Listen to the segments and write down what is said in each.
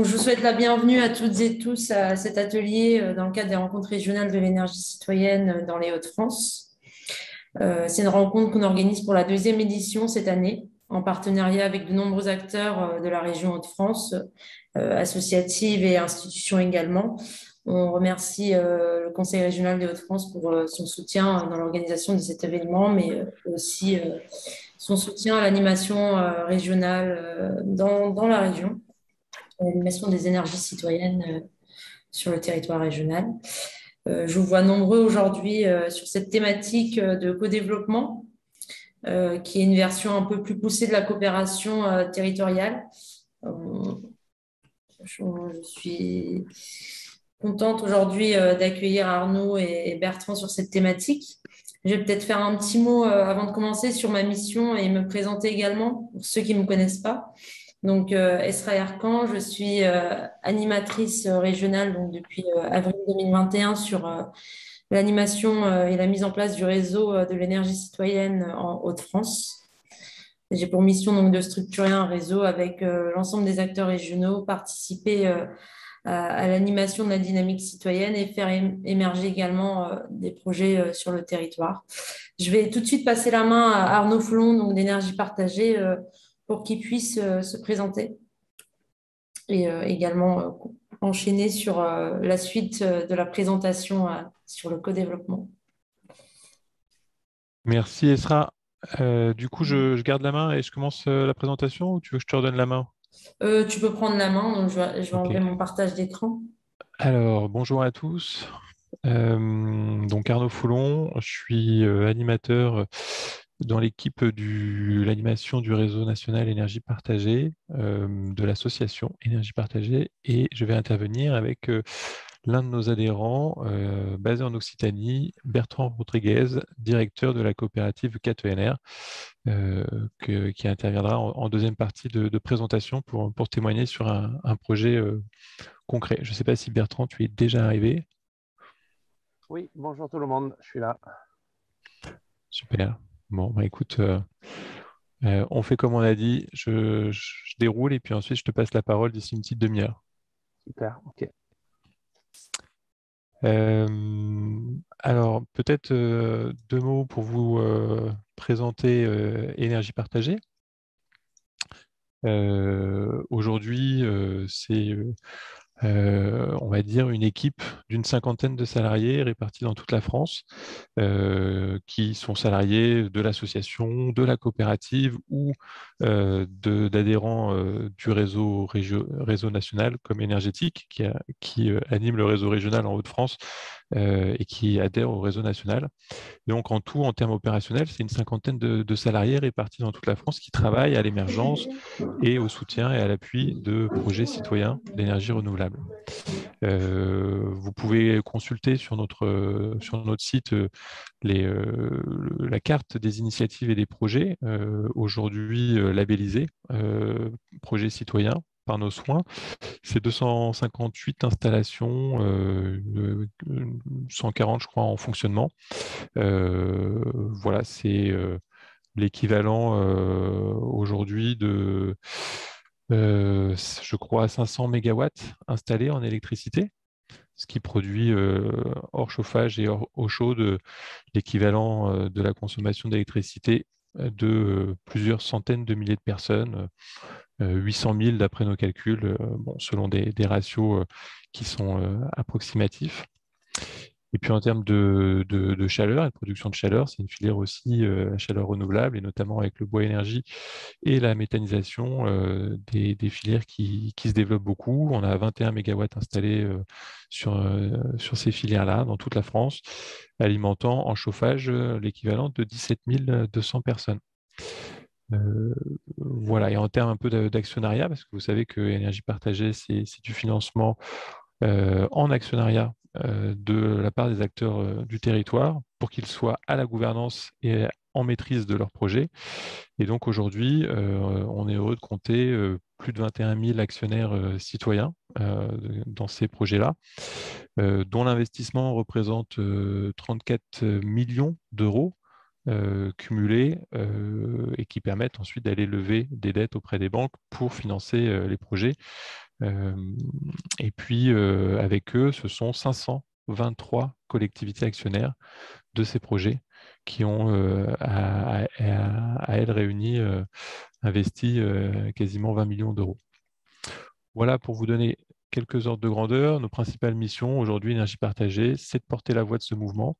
Donc, je vous souhaite la bienvenue à toutes et tous à cet atelier euh, dans le cadre des rencontres régionales de l'énergie citoyenne euh, dans les Hauts-de-France. Euh, c'est une rencontre qu'on organise pour la deuxième édition cette année, en partenariat avec de nombreux acteurs de la région Hauts-de-France, associatives et institutions également. On remercie le Conseil régional des Hauts-de-France pour son soutien dans l'organisation de cet événement, mais aussi son soutien à l'animation régionale dans, dans la région l'animation des énergies citoyennes euh, sur le territoire régional. Euh, je vous vois nombreux aujourd'hui euh, sur cette thématique de co-développement, qui est une version un peu plus poussée de la coopération territoriale. Je, suis contente aujourd'hui d'accueillir Arnaud et Bertrand sur cette thématique. Je vais peut-être faire un petit mot avant de commencer sur ma mission et me présenter également pour ceux qui ne me connaissent pas. Donc, euh, Esra Arcan, je suis euh, animatrice régionale depuis euh, avril 2021 sur l'animation et la mise en place du réseau de l'énergie citoyenne en Haute-France. J'ai pour mission donc, de structurer un réseau avec l'ensemble des acteurs régionaux, participer à, l'animation de la dynamique citoyenne et faire émerger également des projets sur le territoire. Je vais tout de suite passer la main à Arnaud Foulon, donc d'énergie partagée pour qu'ils puissent euh, se présenter et euh, également euh, enchaîner sur la suite de la présentation sur le co-développement. Merci Esra. du coup, je, garde la main et je commence la présentation ou tu veux que je te redonne la main? Tu peux prendre la main, donc je vais, je enlever mon partage d'écran. Alors, bonjour à tous. donc Arnaud Foulon, je suis animateur dans l'équipe de l'animation du réseau national énergie partagée euh, de l'association énergie partagée et je vais intervenir avec euh, l'un de nos adhérents euh, basé en Occitanie, Bertrand Rodriguez, directeur de la coopérative KTNR, qui interviendra en, deuxième partie de, présentation pour, pour, témoigner sur un, un projet concret. Je ne sais pas si Bertrand, tu es déjà arrivé. Oui, bonjour tout le monde, je suis là. Super. Bon, bah, écoute, euh, euh, on fait comme on a dit. Je, déroule et puis ensuite je te passe la parole d'ici une petite demi-heure. Super, ok. Euh, alors, peut-être deux mots pour vous présenter Énergie partagée. Aujourd'hui, c'est euh, on va dire, une équipe d'une cinquantaine de salariés répartis dans toute la France, euh, qui sont salariés de l'association, de la coopérative ou euh, d'adhérents du réseau, national comme énergétique, qui, qui anime le réseau régional en Haute-France et qui adhère au réseau national. donc, en tout, en termes opérationnels, c'est une cinquantaine de, salariés répartis dans toute la France qui travaillent à l'émergence et au soutien et à l'appui de projets citoyens d'énergie renouvelable. Euh, vous pouvez consulter sur notre, sur notre site euh, euh, la carte des initiatives et des projets, aujourd'hui labellisés, projets citoyens par nos soins. C'est 258 installations, 140 je crois en fonctionnement. voilà, c'est l'équivalent aujourd'hui de euh, je crois, 500 MW installés en électricité, ce qui produit euh, hors chauffage et hors eau chaude l'équivalent euh, de la consommation d'électricité de plusieurs centaines de milliers de personnes, 800 000 d'après nos calculs, bon, selon des, ratios qui sont approximatifs. Et puis en termes de, chaleur et de production de chaleur, c'est une filière aussi euh, chaleur renouvelable, et notamment avec le bois énergie et la méthanisation, euh, des, filières qui, se développent beaucoup. On a 21 MW installés euh, sur, sur ces filières-là dans toute la France, alimentant en chauffage l'équivalent de 17 200 personnes. Voilà, et en termes un peu d'actionnariat, parce que vous savez que énergie partagée, c'est du financement en actionnariat euh, de la part des acteurs euh, du territoire pour qu'ils soient à la gouvernance et en maîtrise de leurs projets. Et donc aujourd'hui, euh, on est heureux de compter plus de 21 000 actionnaires citoyens dans ces projets-là, dont l'investissement représente 34 millions d'euros cumulés et qui permettent ensuite d'aller lever des dettes auprès des banques pour financer les projets. et puis, avec eux, ce sont 523 collectivités actionnaires de ces projets qui ont, à, elles réunies, investi quasiment 20 millions d'euros. Voilà pour vous donner quelques ordres de grandeur. Nos principales missions aujourd'hui, Énergie partagée, c'est de porter la voix de ce mouvement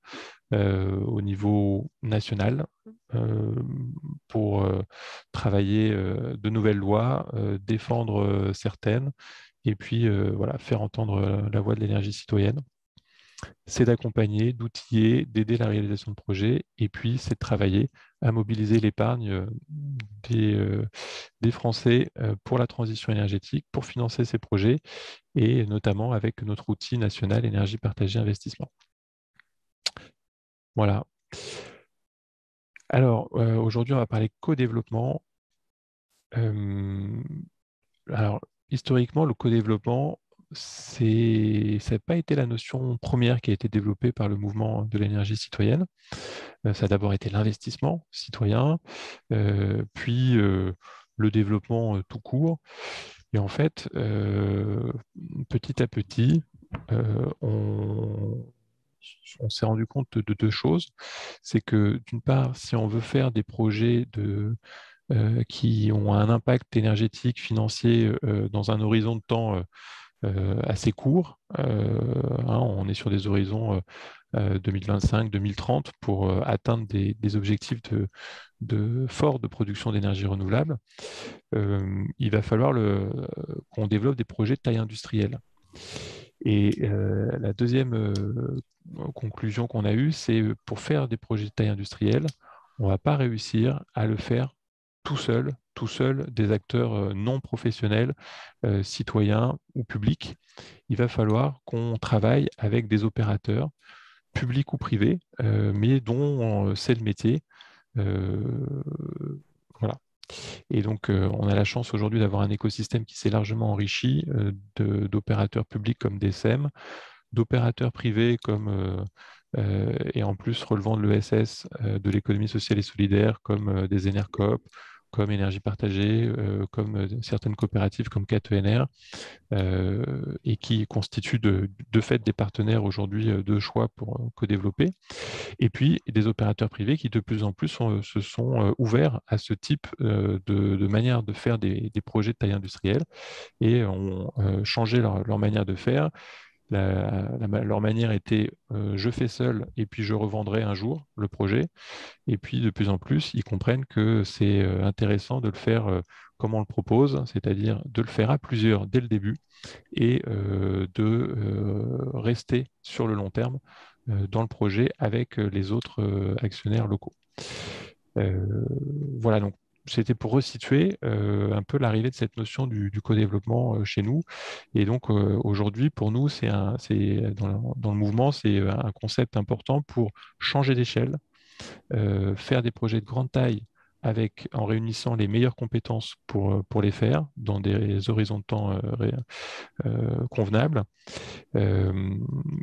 euh, au niveau national euh, pour euh, travailler de nouvelles lois, défendre certaines et puis voilà, faire entendre la voix de l'énergie citoyenne c'est d'accompagner, d'outiller, d'aider la réalisation de projets, et puis c'est de travailler à mobiliser l'épargne euh, euh, des, Français euh, pour la transition énergétique, pour financer ces projets, et notamment avec notre outil national énergie partagée investissement. Voilà. Alors, aujourd'hui, on va parler co-développement. alors, historiquement, le co-développement, ça n'a pas été la notion première qui a été développée par le mouvement de l'énergie citoyenne. Euh, ça a d'abord été l'investissement citoyen, euh, puis euh, le développement tout court. Et en fait, petit à petit, on, s'est rendu compte de deux choses. C'est que d'une part, si on veut faire des projets qui ont un impact énergétique, financier dans un horizon de temps assez court. Euh, hein, on est sur des horizons 2025-2030 euh, pour atteindre des, objectifs de, de fort de production d'énergie renouvelable. il va falloir qu'on développe des projets de taille industrielle. Et la deuxième conclusion qu'on a eue, c'est pour faire des projets de taille industrielle, on ne va pas réussir à le faire tout seul, tout seul, des acteurs euh, non professionnels, euh, citoyens ou publics. Il va falloir qu'on travaille avec des opérateurs, publics ou privés, euh, mais dont c'est le métier. voilà. Et donc, on a la chance aujourd'hui d'avoir un écosystème qui s'est largement enrichi d'opérateurs publics comme DSM, d'opérateurs privés comme et en plus relevant de l'ESS, de l'économie sociale et solidaire, comme des Enercop, comme Énergie Partagée, euh, comme euh, certaines coopératives comme KTNR, euh, et qui constituent de, fait des partenaires aujourd'hui de choix pour co-développer. Et puis des opérateurs privés qui de plus en plus se sont ouverts à ce type de, manière de faire des, projets de taille industrielle et ont changé leur manière de faire leur manière était euh, je fais seul et puis je revendrai un jour le projet. Et puis de plus en plus, ils comprennent que c'est euh, intéressant de le faire euh, comme on le propose, c'est-à-dire de le faire à plusieurs dès le début et de rester sur le long terme dans le projet avec les autres actionnaires locaux. voilà, donc c'était pour resituer euh, un peu l'arrivée de cette notion du, co-développement euh, chez nous. Et donc euh, aujourd'hui, pour nous, c'est dans, le mouvement, c'est un concept important pour changer d'échelle, faire des projets de grande taille avec, en réunissant les meilleures compétences pour les faire dans des horizons de temps convenables,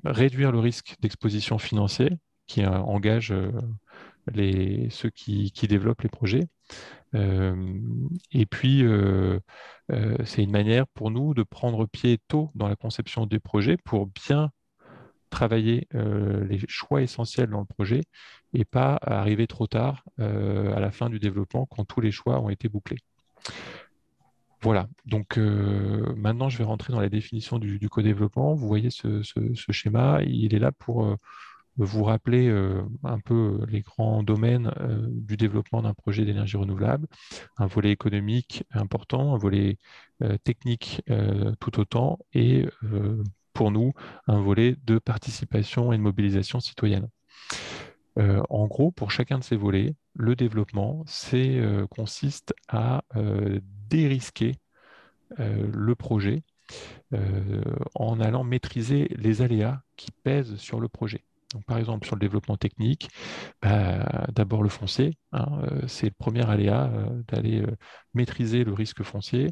réduire le risque d'exposition financière qui engage ceux qui, qui, développent les projets, euh, et puis, euh, euh, c'est une manière pour nous de prendre pied tôt dans la conception des projets pour bien travailler les choix essentiels dans le projet et pas arriver trop tard à la fin du développement quand tous les choix ont été bouclés. Voilà, donc maintenant je vais rentrer dans la définition du, co-développement. Vous voyez ce, schéma, il est là pour vous rappeler euh, un peu les grands domaines euh, du développement d'un projet d'énergie renouvelable, un volet économique important, un volet euh, technique tout autant, et pour nous, un volet de participation et de mobilisation citoyenne. en gros, pour chacun de ces volets, le développement consiste à dérisquer le projet en allant maîtriser les aléas qui pèsent sur le projet par exemple, sur le développement technique, bah, d'abord le foncier. Hein, euh, c'est le premier aléa euh, d'aller euh, maîtriser le risque foncier.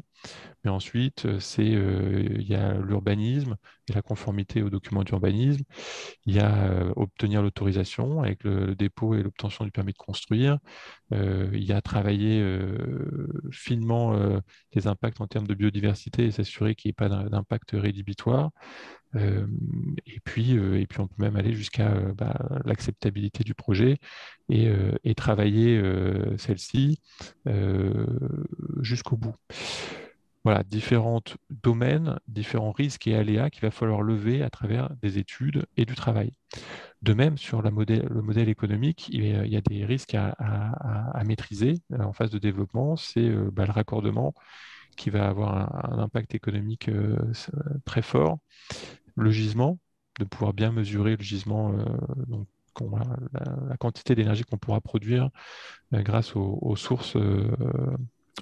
Mais ensuite, il y a l'urbanisme, et la conformité aux documents d'urbanisme. Il y a obtenir l'autorisation avec le, dépôt et l'obtention du permis de construire. Il y a travailler finement les impacts en termes de biodiversité et s'assurer qu'il n'y ait pas d'impact rédhibitoire. Et, puis, et puis, on peut même aller jusqu'à bah, l'acceptabilité du projet et, travailler celle-ci jusqu'au bout voilà, différents domaines, différents risques et aléas qu'il va falloir lever à travers des études et du travail. De même, sur le modèle économique, il y a des risques à, maîtriser euh, en phase de développement. C'est euh, bah, le raccordement qui va avoir un, impact économique euh, très fort. Le gisement, de pouvoir bien mesurer le gisement, donc, la, quantité d'énergie qu'on pourra produire grâce aux sources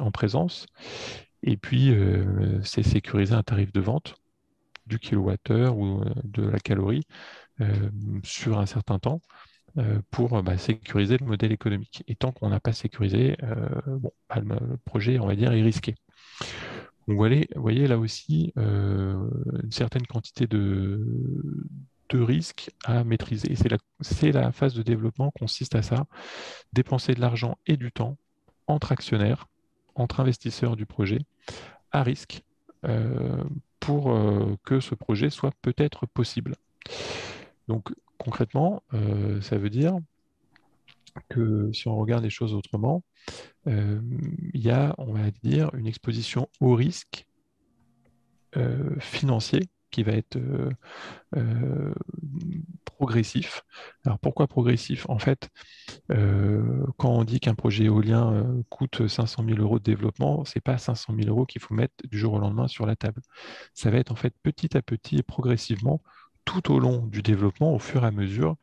en présence. Et puis, euh, c'est sécuriser un tarif de vente du kilowattheure ou euh, de la calorie euh, sur un certain temps pour bah, sécuriser le modèle économique. Et tant qu'on n'a pas sécurisé, bon, bah, le projet, on va dire, est risqué. Vous voyez, là aussi une certaine quantité de, risques à maîtriser. C'est la, phase de développement consiste à ça, dépenser de l'argent et du temps entre actionnaires entre investisseurs du projet à risque euh, pour euh, que ce projet soit peut-être possible. Donc concrètement, euh, ça veut dire que si on regarde les choses autrement, il y a, on va dire, une exposition au risque financier qui va être progressif. Alors pourquoi progressif? En fait, euh, quand on dit qu'un projet éolien euh, coûte 500 000 euros de développement, c'est pas 500 000 euros qu'il faut mettre du jour au lendemain sur la table. Ça va être en fait petit à petit et progressivement tout au long du développement, au fur et à mesure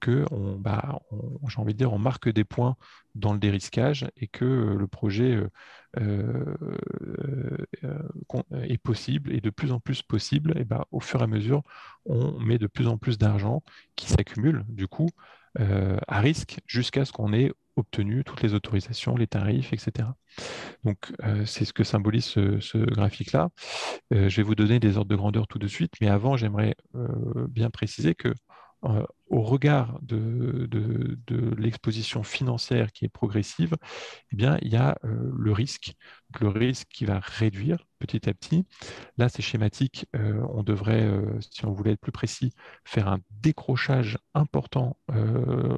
que on, bah, j'ai envie de dire, on marque des points dans le dérisquage et que le projet euh, est possible et de plus en plus possible, et bah, au fur et à mesure, on met de plus en plus d'argent qui s'accumule du coup à risque jusqu'à ce qu'on ait obtenu toutes les autorisations, les tarifs, etc. Donc, c'est ce que symbolise ce, graphique-là. je vais vous donner des ordres de grandeur tout de suite, mais avant, j'aimerais bien préciser que euh, au regard de, l'exposition financière qui est progressive, eh bien, il y a euh, le risque, le risque qui va réduire petit à petit. Là, c'est schématique. Euh, on devrait, si on voulait être plus précis, faire un décrochage important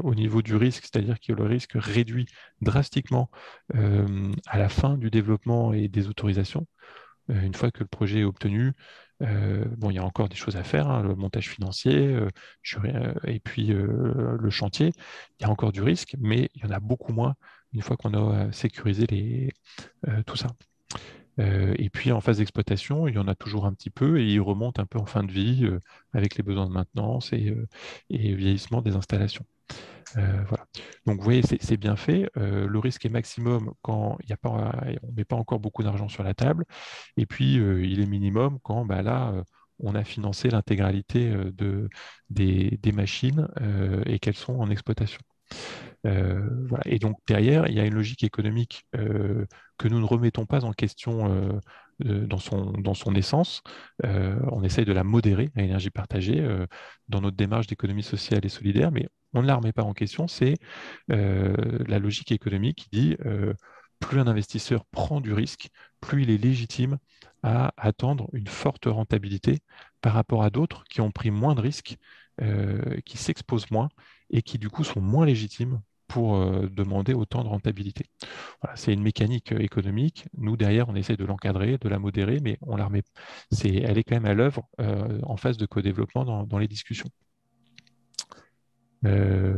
au niveau du risque, c'est-à-dire que le risque réduit drastiquement à la fin du développement et des autorisations. une fois que le projet est obtenu, euh, bon, il y a encore des choses à faire, hein, le montage financier, euh, euh, et puis le chantier. Il y a encore du risque, mais il y en a beaucoup moins une fois qu'on a sécurisé tout ça. et puis en phase d'exploitation, il y en a toujours un petit peu et il remonte un peu en fin de vie avec les besoins de maintenance et vieillissement des installations. Euh, voilà. Donc vous voyez, c'est bien fait. Euh, le risque est maximum quand pas, on ne met pas encore beaucoup d'argent sur la table. Et puis euh, il est minimum quand bah, là, on a financé l'intégralité de, des, machines et qu'elles sont en exploitation. Et donc derrière, il y a une logique économique que nous ne remettons pas en question dans, son, essence. on essaye de la modérer à énergie partagée dans notre démarche d'économie sociale et solidaire, on ne la remet pas en question, c'est euh, la logique économique qui dit euh, plus un investisseur prend du risque, plus il est légitime à attendre une forte rentabilité par rapport à d'autres qui ont pris moins de risques, euh, qui s'exposent moins et qui du coup sont moins légitimes pour demander autant de rentabilité. c'est une mécanique économique. Nous, derrière, on essaie de l'encadrer, de la modérer, mais on la remet, elle est quand même à l'œuvre en phase de co-développement dans les discussions. Euh,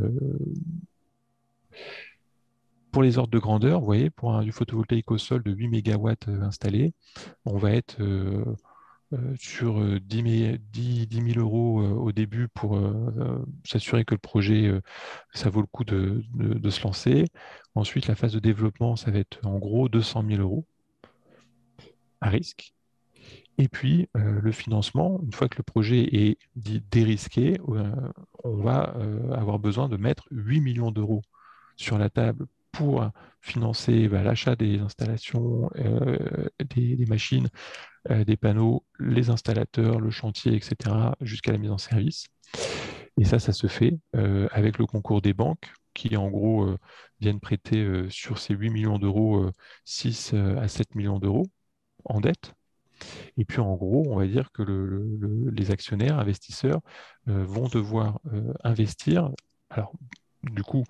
pour les ordres de grandeur, vous voyez, pour un, du photovoltaïque au sol de 8 MW euh, installé, on va être euh, sur 10 000, euros au début pour s'assurer que le projet, ça vaut le coup de, de, se lancer. Ensuite, la phase de développement, ça va être en gros 200 000 euros à risque. Et puis, euh, le financement, une fois que le projet est dit dérisqué, euh, on va euh, avoir besoin de mettre 8 millions d'euros sur la table pour financer bah, l'achat des installations, des, machines, des panneaux, les installateurs, le chantier, etc., jusqu'à la mise en service. Et ça, ça se fait avec le concours des banques qui, en gros, viennent prêter sur ces 8 millions d'euros 6 à 7 millions d'euros en dette. Et puis, en gros, on va dire que les actionnaires, investisseurs, vont devoir investir. Alors, du coup,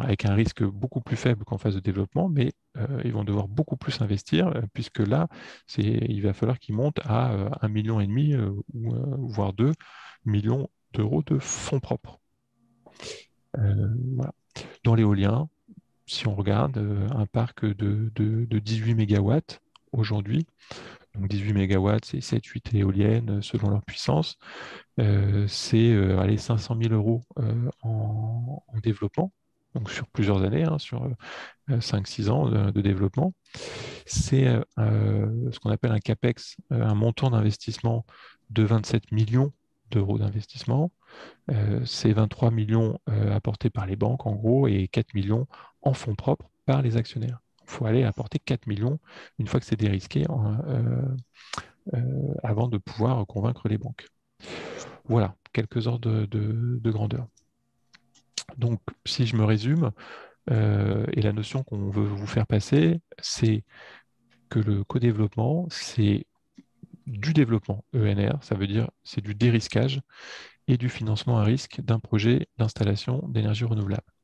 avec un risque beaucoup plus faible qu'en phase de développement, mais euh, ils vont devoir beaucoup plus investir, euh, puisque là, il va falloir qu'ils montent à euh, un million voire 2 millions d'euros de fonds propres. Dans l'éolien, si on regarde un parc de, 18 MW aujourd'hui, donc 18 MW, c'est 7-8 éoliennes selon leur puissance, c'est 500 000 euros en développement donc sur plusieurs années, hein, sur 5-6 euh, ans de, développement. C'est euh, euh, ce qu'on appelle un CAPEX, un montant d'investissement de 27 millions d'euros d'investissement. c'est 23 millions apportés par les banques en gros et 4 millions en fonds propres par les actionnaires. Il faut aller apporter 4 millions une fois que c'est dérisqué avant de pouvoir convaincre les banques. Voilà, quelques ordres de grandeur. Donc, si je me résume, euh, et la notion qu'on veut vous faire passer, c'est que le co-développement, c'est du développement ENR, ça veut dire c'est du dérisquage et du financement à risque d'un projet d'installation d'énergie renouvelable.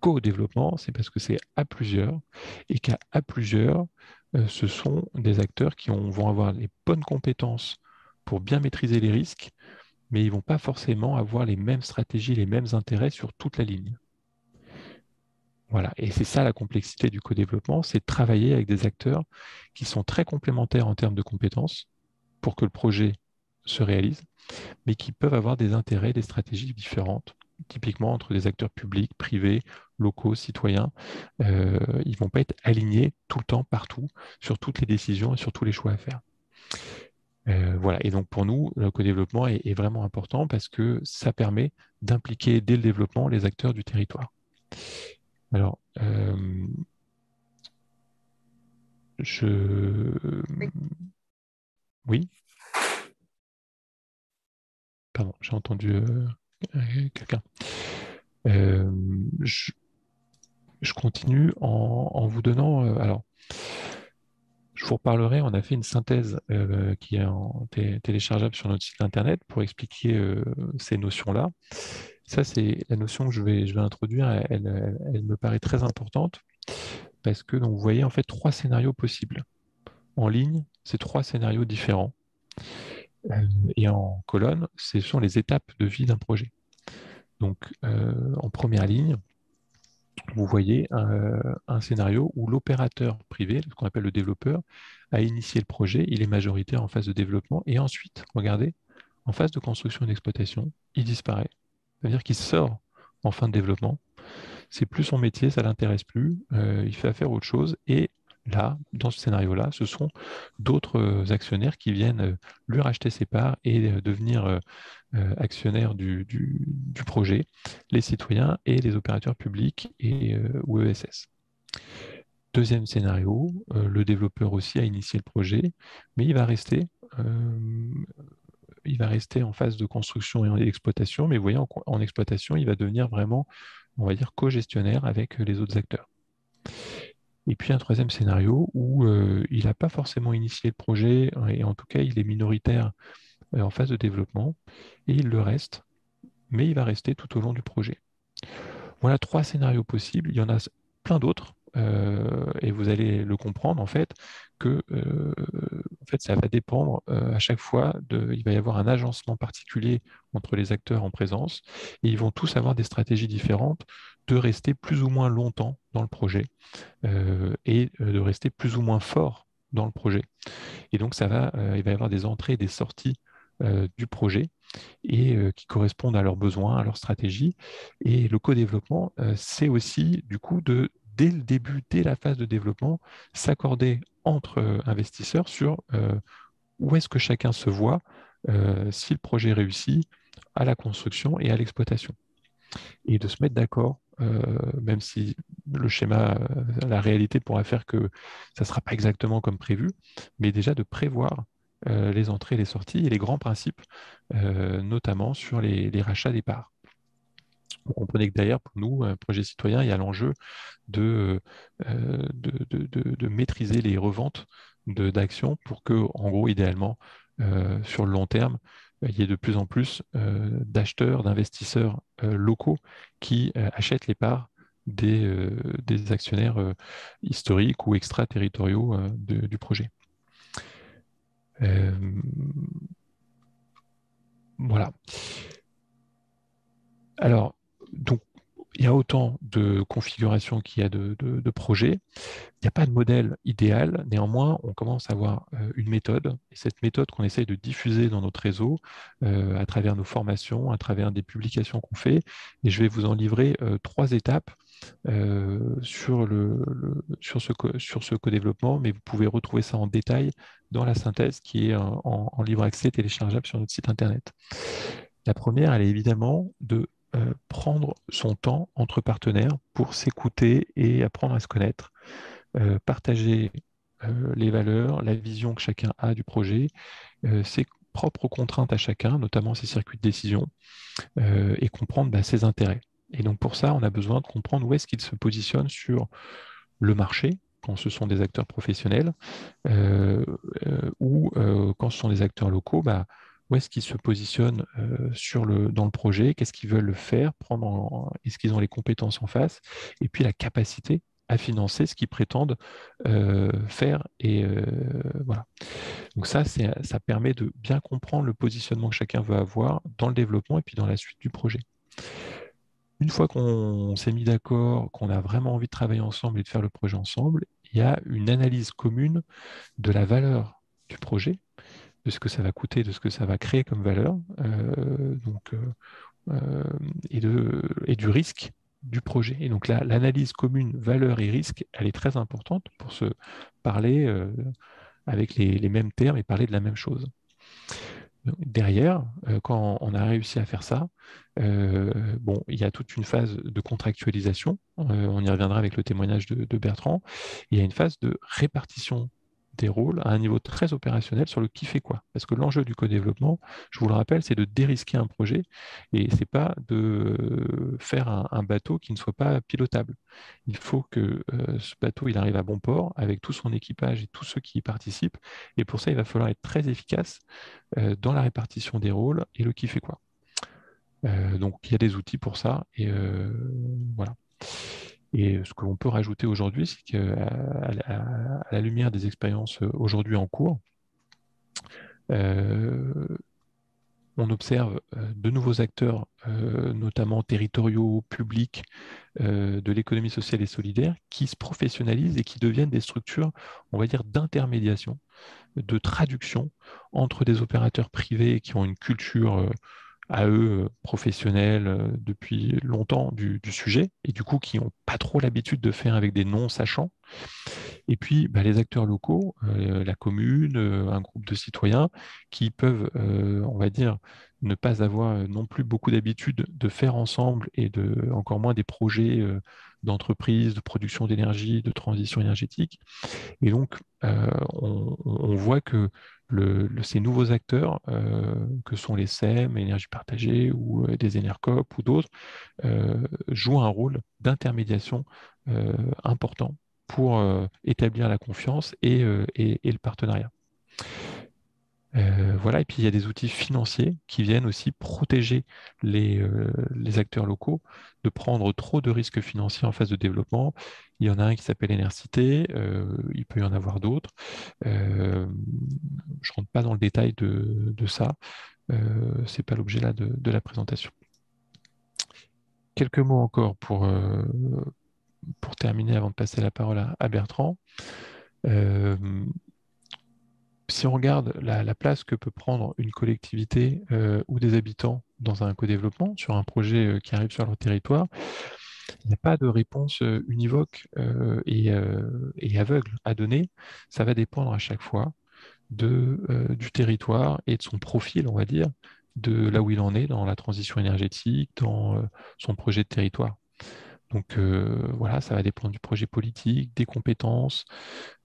Co-développement, c'est parce que c'est à plusieurs et qu'à plusieurs, euh, ce sont des acteurs qui vont avoir les bonnes compétences pour bien maîtriser les risques, mais ils ne vont pas forcément avoir les mêmes stratégies, les mêmes intérêts sur toute la ligne. Voilà, et c'est ça la complexité du co-développement, c'est travailler avec des acteurs qui sont très complémentaires en termes de compétences pour que le projet se réalise, mais qui peuvent avoir des intérêts, des stratégies différentes, typiquement entre des acteurs publics, privés, locaux, citoyens. Euh, ils ne vont pas être alignés tout le temps, partout, sur toutes les décisions et sur tous les choix à faire. Euh, voilà. Et donc pour nous, le co-développement est, vraiment important parce que ça permet d'impliquer dès le développement les acteurs du territoire. Alors, euh, je. Oui. Pardon, j'ai entendu euh, quelqu'un. Je, continue en, vous donnant. alors, je vous reparlerai, on a fait une synthèse euh, qui est en téléchargeable sur notre site internet pour expliquer euh, ces notions-là. Ça, c'est la notion que je vais, introduire, elle, me paraît très importante parce que vous voyez en fait trois scénarios possibles. En ligne, c'est trois scénarios différents. Euh, et en colonne, ce sont les étapes de vie d'un projet. Donc, en première ligne, vous voyez un, scénario où l'opérateur privé, ce qu'on appelle le développeur, a initié le projet, il est majoritaire en phase de développement, et ensuite, regardez, en phase de construction et d'exploitation, il disparaît. C'est-à-dire qu'il sort en fin de développement, c'est plus son métier, ça l'intéresse plus, euh, il fait affaire à autre chose, et là, dans ce scénario-là, ce sont d'autres euh, actionnaires qui viennent euh, lui racheter ses parts et euh, devenir actionnaires du, projet, les citoyens et les opérateurs publics et, ou ESS. Deuxième scénario, le développeur aussi a initié le projet, mais il va rester il va rester en phase de construction et d'exploitation, mais vous voyez, en, exploitation, il va devenir vraiment, on va dire, co-gestionnaire avec les autres acteurs. Et puis un troisième scénario où euh, il n'a pas forcément initié le projet, et en tout cas il est minoritaire euh, en phase de développement, et il le reste, mais il va rester tout au long du projet. Voilà trois scénarios possibles, il y en a plein d'autres, euh, et vous allez le comprendre en fait, que en fait, ça va dépendre à chaque fois, de, il va y avoir un agencement particulier entre les acteurs en présence, et ils vont tous avoir des stratégies différentes de rester plus ou moins longtemps dans le projet euh, et euh, de rester plus ou moins fort dans le projet. Et donc, ça va, euh, il va y avoir des entrées et des sorties du projet et qui correspondent à leurs besoins, à leurs stratégies. Et le co-développement, c'est aussi, du coup, de, dès le début, dès la phase de développement, s'accorder entre investisseurs sur où est-ce que chacun se voit si le projet réussit à la construction et à l'exploitation. Et de se mettre d'accord euh, même si le schéma, la réalité pourra faire que ça ne sera pas exactement comme prévu, mais déjà de prévoir les entrées les sorties et les grands principes, notamment sur les, rachats des parts. Vous comprenez que d'ailleurs, pour nous, un projet citoyen, il y a l'enjeu de, de, maîtriser les reventes d'actions pour que, en gros, idéalement, sur le long terme, il y ait de plus en plus d'acheteurs, d'investisseurs locaux qui achètent les parts des, des actionnaires historiques ou extraterritoriaux du projet. voilà. Alors, donc, il y a autant de configurations qu'il y a de, projets. Il n'y a pas de modèle idéal. Néanmoins, on commence à avoir euh, une méthode. Et cette méthode qu'on essaye de diffuser dans notre réseau euh, à travers nos formations, à travers des publications qu'on fait. Et je vais vous en livrer euh, trois étapes sur, ce, co-développement, mais vous pouvez retrouver ça en détail dans la synthèse qui est en libre accès téléchargeable sur notre site internet. La première, elle est évidemment de euh, prendre son temps entre partenaires pour s'écouter et apprendre à se connaître, euh, partager euh, les valeurs, la vision que chacun a du projet, ses propres contraintes à chacun, notamment ses circuits de décision, et comprendre bah, ses intérêts. Et donc pour ça, on a besoin de comprendre où est-ce qu'il se positionne sur le marché, quand ce sont des acteurs professionnels, ou quand ce sont des acteurs locaux, bah, où est-ce qu'ils se positionnent euh, dans le projet, qu'est-ce qu'ils veulent faire, prendre est-ce qu'ils ont les compétences en face, et puis la capacité à financer ce qu'ils prétendent euh, faire. Et euh, voilà. Donc ça, ça permet de bien comprendre le positionnement que chacun veut avoir dans le développement et puis dans la suite du projet. Une fois qu'on s'est mis d'accord, qu'on a vraiment envie de travailler ensemble et de faire le projet ensemble, il y a une analyse commune de la valeur du projet, de ce que ça va coûter, de ce que ça va créer comme valeur, euh, donc, euh, euh, et, du risque du projet. Et donc l'analyse commune valeur et risque, elle est très importante pour se parler avec les, mêmes termes et parler de la même chose. Derrière, quand on a réussi à faire ça, bon, il y a toute une phase de contractualisation. on y reviendra avec le témoignage de Bertrand. Il y a une phase de répartition des rôles à un niveau très opérationnel sur le qui fait quoi. Parce que l'enjeu du co-développement, je vous le rappelle, c'est de dérisquer un projet et c'est pas de faire un, bateau qui ne soit pas pilotable. Il faut que euh, ce bateau il arrive à bon port avec tout son équipage et tous ceux qui y participent. Et pour ça, il va falloir être très efficace euh, dans la répartition des rôles et le qui fait quoi. Euh, donc il y a des outils pour ça et voilà. Et ce que l'on peut rajouter aujourd'hui, c'est qu'à la lumière des expériences euh, aujourd'hui en cours, euh, on observe euh, de nouveaux acteurs, notamment territoriaux, publics, de l'économie sociale et solidaire, qui se professionnalisent et qui deviennent des structures, on va dire, d'intermédiation, de traduction entre des opérateurs privés qui ont une culture à eux euh, professionnels euh, depuis longtemps du, sujet et du coup qui n'ont pas trop l'habitude de faire avec des non-sachants. Et puis bah, les acteurs locaux, euh, la commune, un groupe de citoyens qui peuvent, on va dire, ne pas avoir non plus beaucoup d'habitude de faire ensemble et de encore moins des projets d'entreprise, de production d'énergie, de transition énergétique. Et donc, on, voit que ces nouveaux acteurs, euh, que sont les SEM, énergie partagée ou euh, des Enercop ou d'autres, euh, jouent un rôle d'intermédiation important pour établir la confiance et, le partenariat. Voilà, et puis il y a des outils financiers qui viennent aussi protéger les, acteurs locaux de prendre trop de risques financiers en phase de développement. Il y en a un qui s'appelle Enercité, il peut y en avoir d'autres je ne rentre pas dans le détail de, ça. Euh, Ce n'est pas l'objet là de, la présentation. Quelques mots encore pour, euh, terminer avant de passer la parole à, Bertrand. Euh, si on regarde la, place que peut prendre une collectivité ou des habitants dans un co-développement sur un projet qui arrive sur leur territoire, il n'y a pas de réponse univoque et, aveugle à donner. Ça va dépendre à chaque fois euh, du territoire et de son profil, on va dire, de là où il en est dans la transition énergétique, dans euh, son projet de territoire. Donc voilà, ça va dépendre du projet politique, des compétences,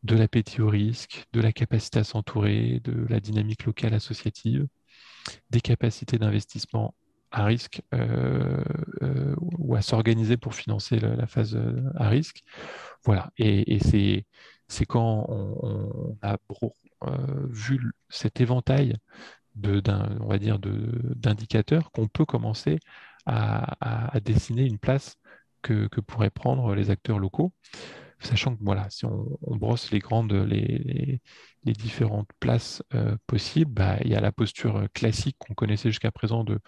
de l'appétit au risque, de la capacité à s'entourer, de la dynamique locale associative, des capacités d'investissement à risque ou à s'organiser pour financer la, phase à risque. Voilà, et, c'est quand on, a vu cet éventail d'indicateurs qu'on peut commencer à, dessiner une place que, pourraient prendre les acteurs locaux, sachant que voilà, si on, brosse les grandes, les, différentes places euh, possibles, bah, il y a la posture classique qu'on connaissait jusqu'à présent de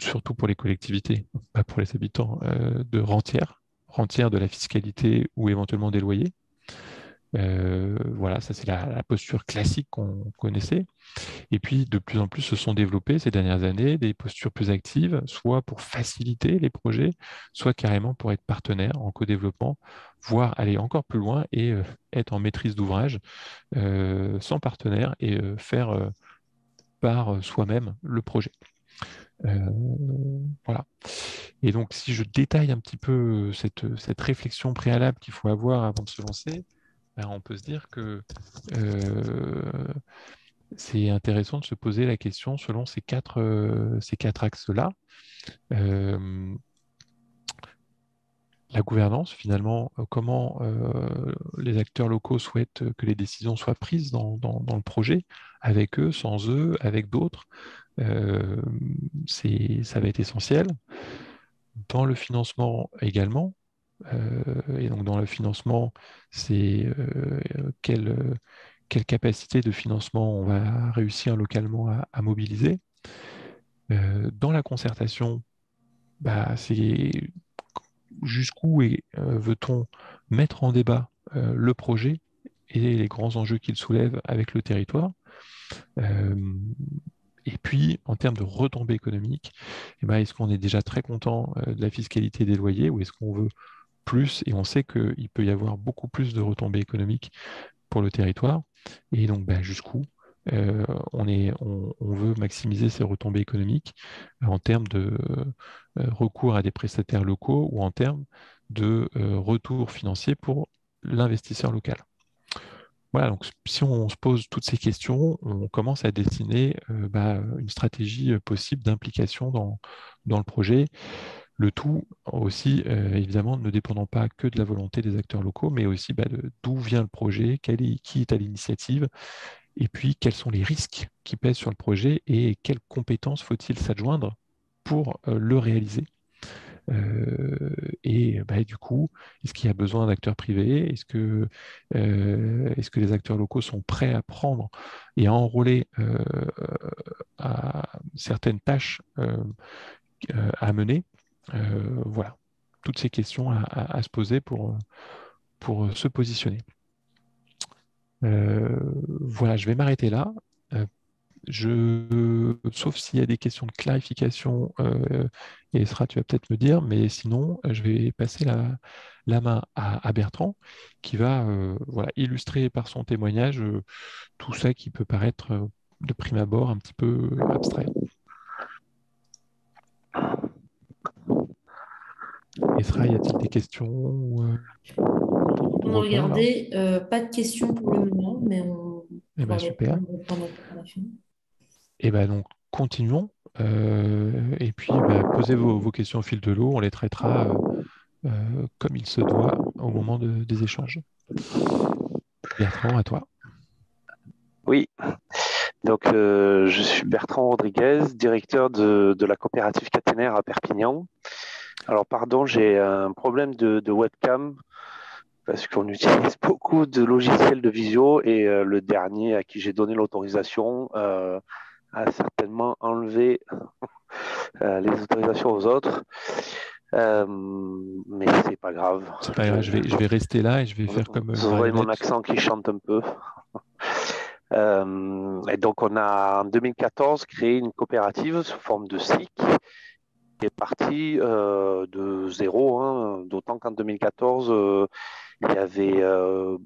surtout pour les collectivités, pas pour les habitants, euh, de rentière, rentière de la fiscalité ou éventuellement des loyers. Euh, voilà, ça c'est la, posture classique qu'on connaissait. Et puis de plus en plus se sont développées ces dernières années des postures plus actives, soit pour faciliter les projets, soit carrément pour être partenaire en co-développement, voire aller encore plus loin et euh, être en maîtrise d'ouvrage euh, sans partenaire et faire par soi-même le projet. voilà. Et donc, si je détaille un petit peu cette réflexion préalable qu'il faut avoir avant de se lancer, ben, on peut se dire que euh, c'est intéressant de se poser la question selon ces quatre, euh, axes-là. Euh, la gouvernance, finalement, comment les acteurs locaux souhaitent que les décisions soient prises dans, le projet, avec eux, sans eux, avec d'autres, ça va être essentiel. Dans le financement également, et donc dans le financement, c'est euh, quelle, quelle, capacité de financement on va réussir localement à, mobiliser. Euh, dans la concertation, bah, c'est jusqu'où veut-on mettre en débat le projet et les grands enjeux qu'il soulève avec le territoire. et puis, en termes de retombées économiques, eh ben, est-ce qu'on est déjà très content de la fiscalité des loyers ou est-ce qu'on veut plus, et on sait qu'il peut y avoir beaucoup plus de retombées économiques pour le territoire. Et donc, bah, jusqu'où euh, on, veut maximiser ces retombées économiques en termes de euh, recours à des prestataires locaux ou en termes de euh, retour financier pour l'investisseur local. Voilà, donc si on se pose toutes ces questions, on commence à dessiner bah, une stratégie possible d'implication dans, le projet. Le tout aussi, euh, évidemment, ne dépendant pas que de la volonté des acteurs locaux, mais aussi bah, d'où vient le projet, qui est à l'initiative, et puis quels sont les risques qui pèsent sur le projet et quelles compétences faut-il s'adjoindre pour euh, le réaliser. Euh, et bah, du coup, est-ce qu'il y a besoin d'acteurs privés? Est-ce que, les acteurs locaux sont prêts à prendre et à enrôler certaines tâches à mener voilà, toutes ces questions à, se poser pour, pour se positionner. Euh, voilà, je vais m'arrêter là. Euh, je, sauf s'il y a des questions de clarification, et sera tu vas peut-être me dire, mais sinon, je vais passer la, main à, Bertrand, qui va illustrer par son témoignage tout ça qui peut paraître de prime abord un petit peu abstrait. Esra, y a-t-il des questions euh, Regardez, euh, pas de questions pour le moment, mais on. Eh ben, super. Et eh ben donc continuons. Euh, et puis bah, posez vos, questions au fil de l'eau, on les traitera comme il se doit au moment des échanges. Bertrand, à toi. Oui. Donc, je suis Bertrand Rodriguez, directeur de, de la coopérative caténaire à Perpignan. Alors, pardon, j'ai un problème de, webcam parce qu'on utilise beaucoup de logiciels de visio et euh, le dernier à qui j'ai donné l'autorisation euh, a certainement enlevé euh, les autorisations aux autres. mais c'est pas grave. C'est pas grave, je vais, je vais rester là et je vais faire comme. Vous voyez mon accent qui chante un peu. et donc, on a en 2014 créé une coopérative sous forme de SIC est parti euh, de zéro, hein, d'autant qu'en 2014, euh, il y avait euh,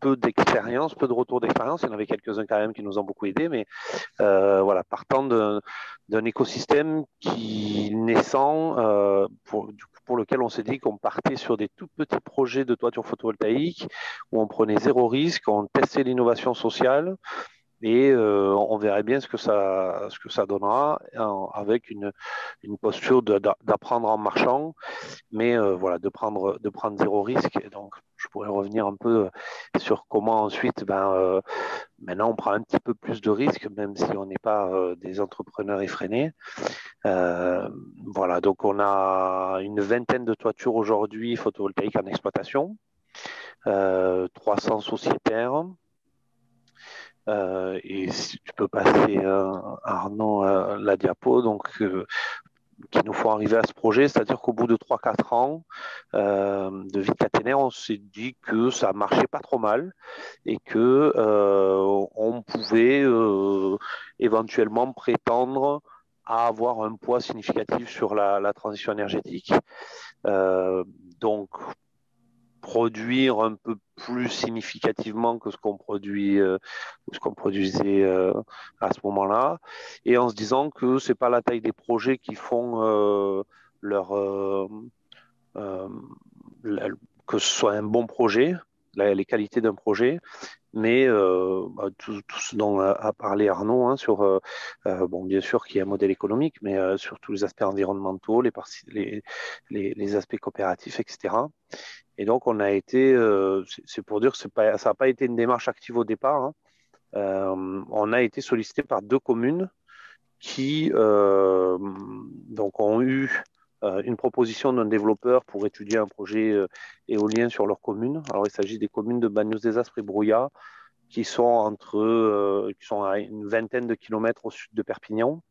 peu d'expérience, peu de retour d'expérience. Il y en avait quelques-uns quand même qui nous ont beaucoup aidés, mais voilà, partant d'un écosystème qui naissant pour, pour lequel on s'est dit qu'on partait sur des tout petits projets de toiture photovoltaïque où on prenait zéro risque, on testait l'innovation sociale et euh, on verrait bien ce que ça, ce que ça donnera avec une, une posture d'apprendre en marchant, mais euh, voilà, de prendre, de prendre zéro risque. Donc, je pourrais revenir un peu sur comment ensuite, ben, euh, maintenant, on prend un petit peu plus de risques, même si on n'est pas des entrepreneurs effrénés. voilà, donc on a une vingtaine de toitures aujourd'hui photovoltaïques en exploitation, 300 sociétaires. Euh, et si tu peux passer euh, Arnaud la diapo, donc euh, qui nous font arriver à ce projet, c'est-à-dire qu'au bout de 3-4 ans de vie caténaire, on s'est dit que ça marchait pas trop mal et que on pouvait éventuellement prétendre à avoir un poids significatif sur la, la transition énergétique. donc produire un peu plus significativement que ce qu'on produit, euh, ce qu'on produisait euh, à ce moment-là, et en se disant que c'est pas la taille des projets qui font euh, leur que ce soit un bon projet, les qualités d'un projet, mais bah, tout, ce dont a, parlé Arnaud hein, sur, bon, bien sûr qu'il y a un modèle économique, mais sur tous les aspects environnementaux, les aspects coopératifs, etc. Et donc, on a été, euh, c'est pour dire que ça n'a pas été une démarche active au départ. Hein. Euh, on a été sollicité par deux communes qui euh, donc ont eu une proposition d'un développeur pour étudier un projet éolien sur leur commune. Alors, il s'agit des communes de Bagnos des Aspres et Brouillat, qui sont entre, qui sont à une vingtaine de kilomètres au sud de Perpignan,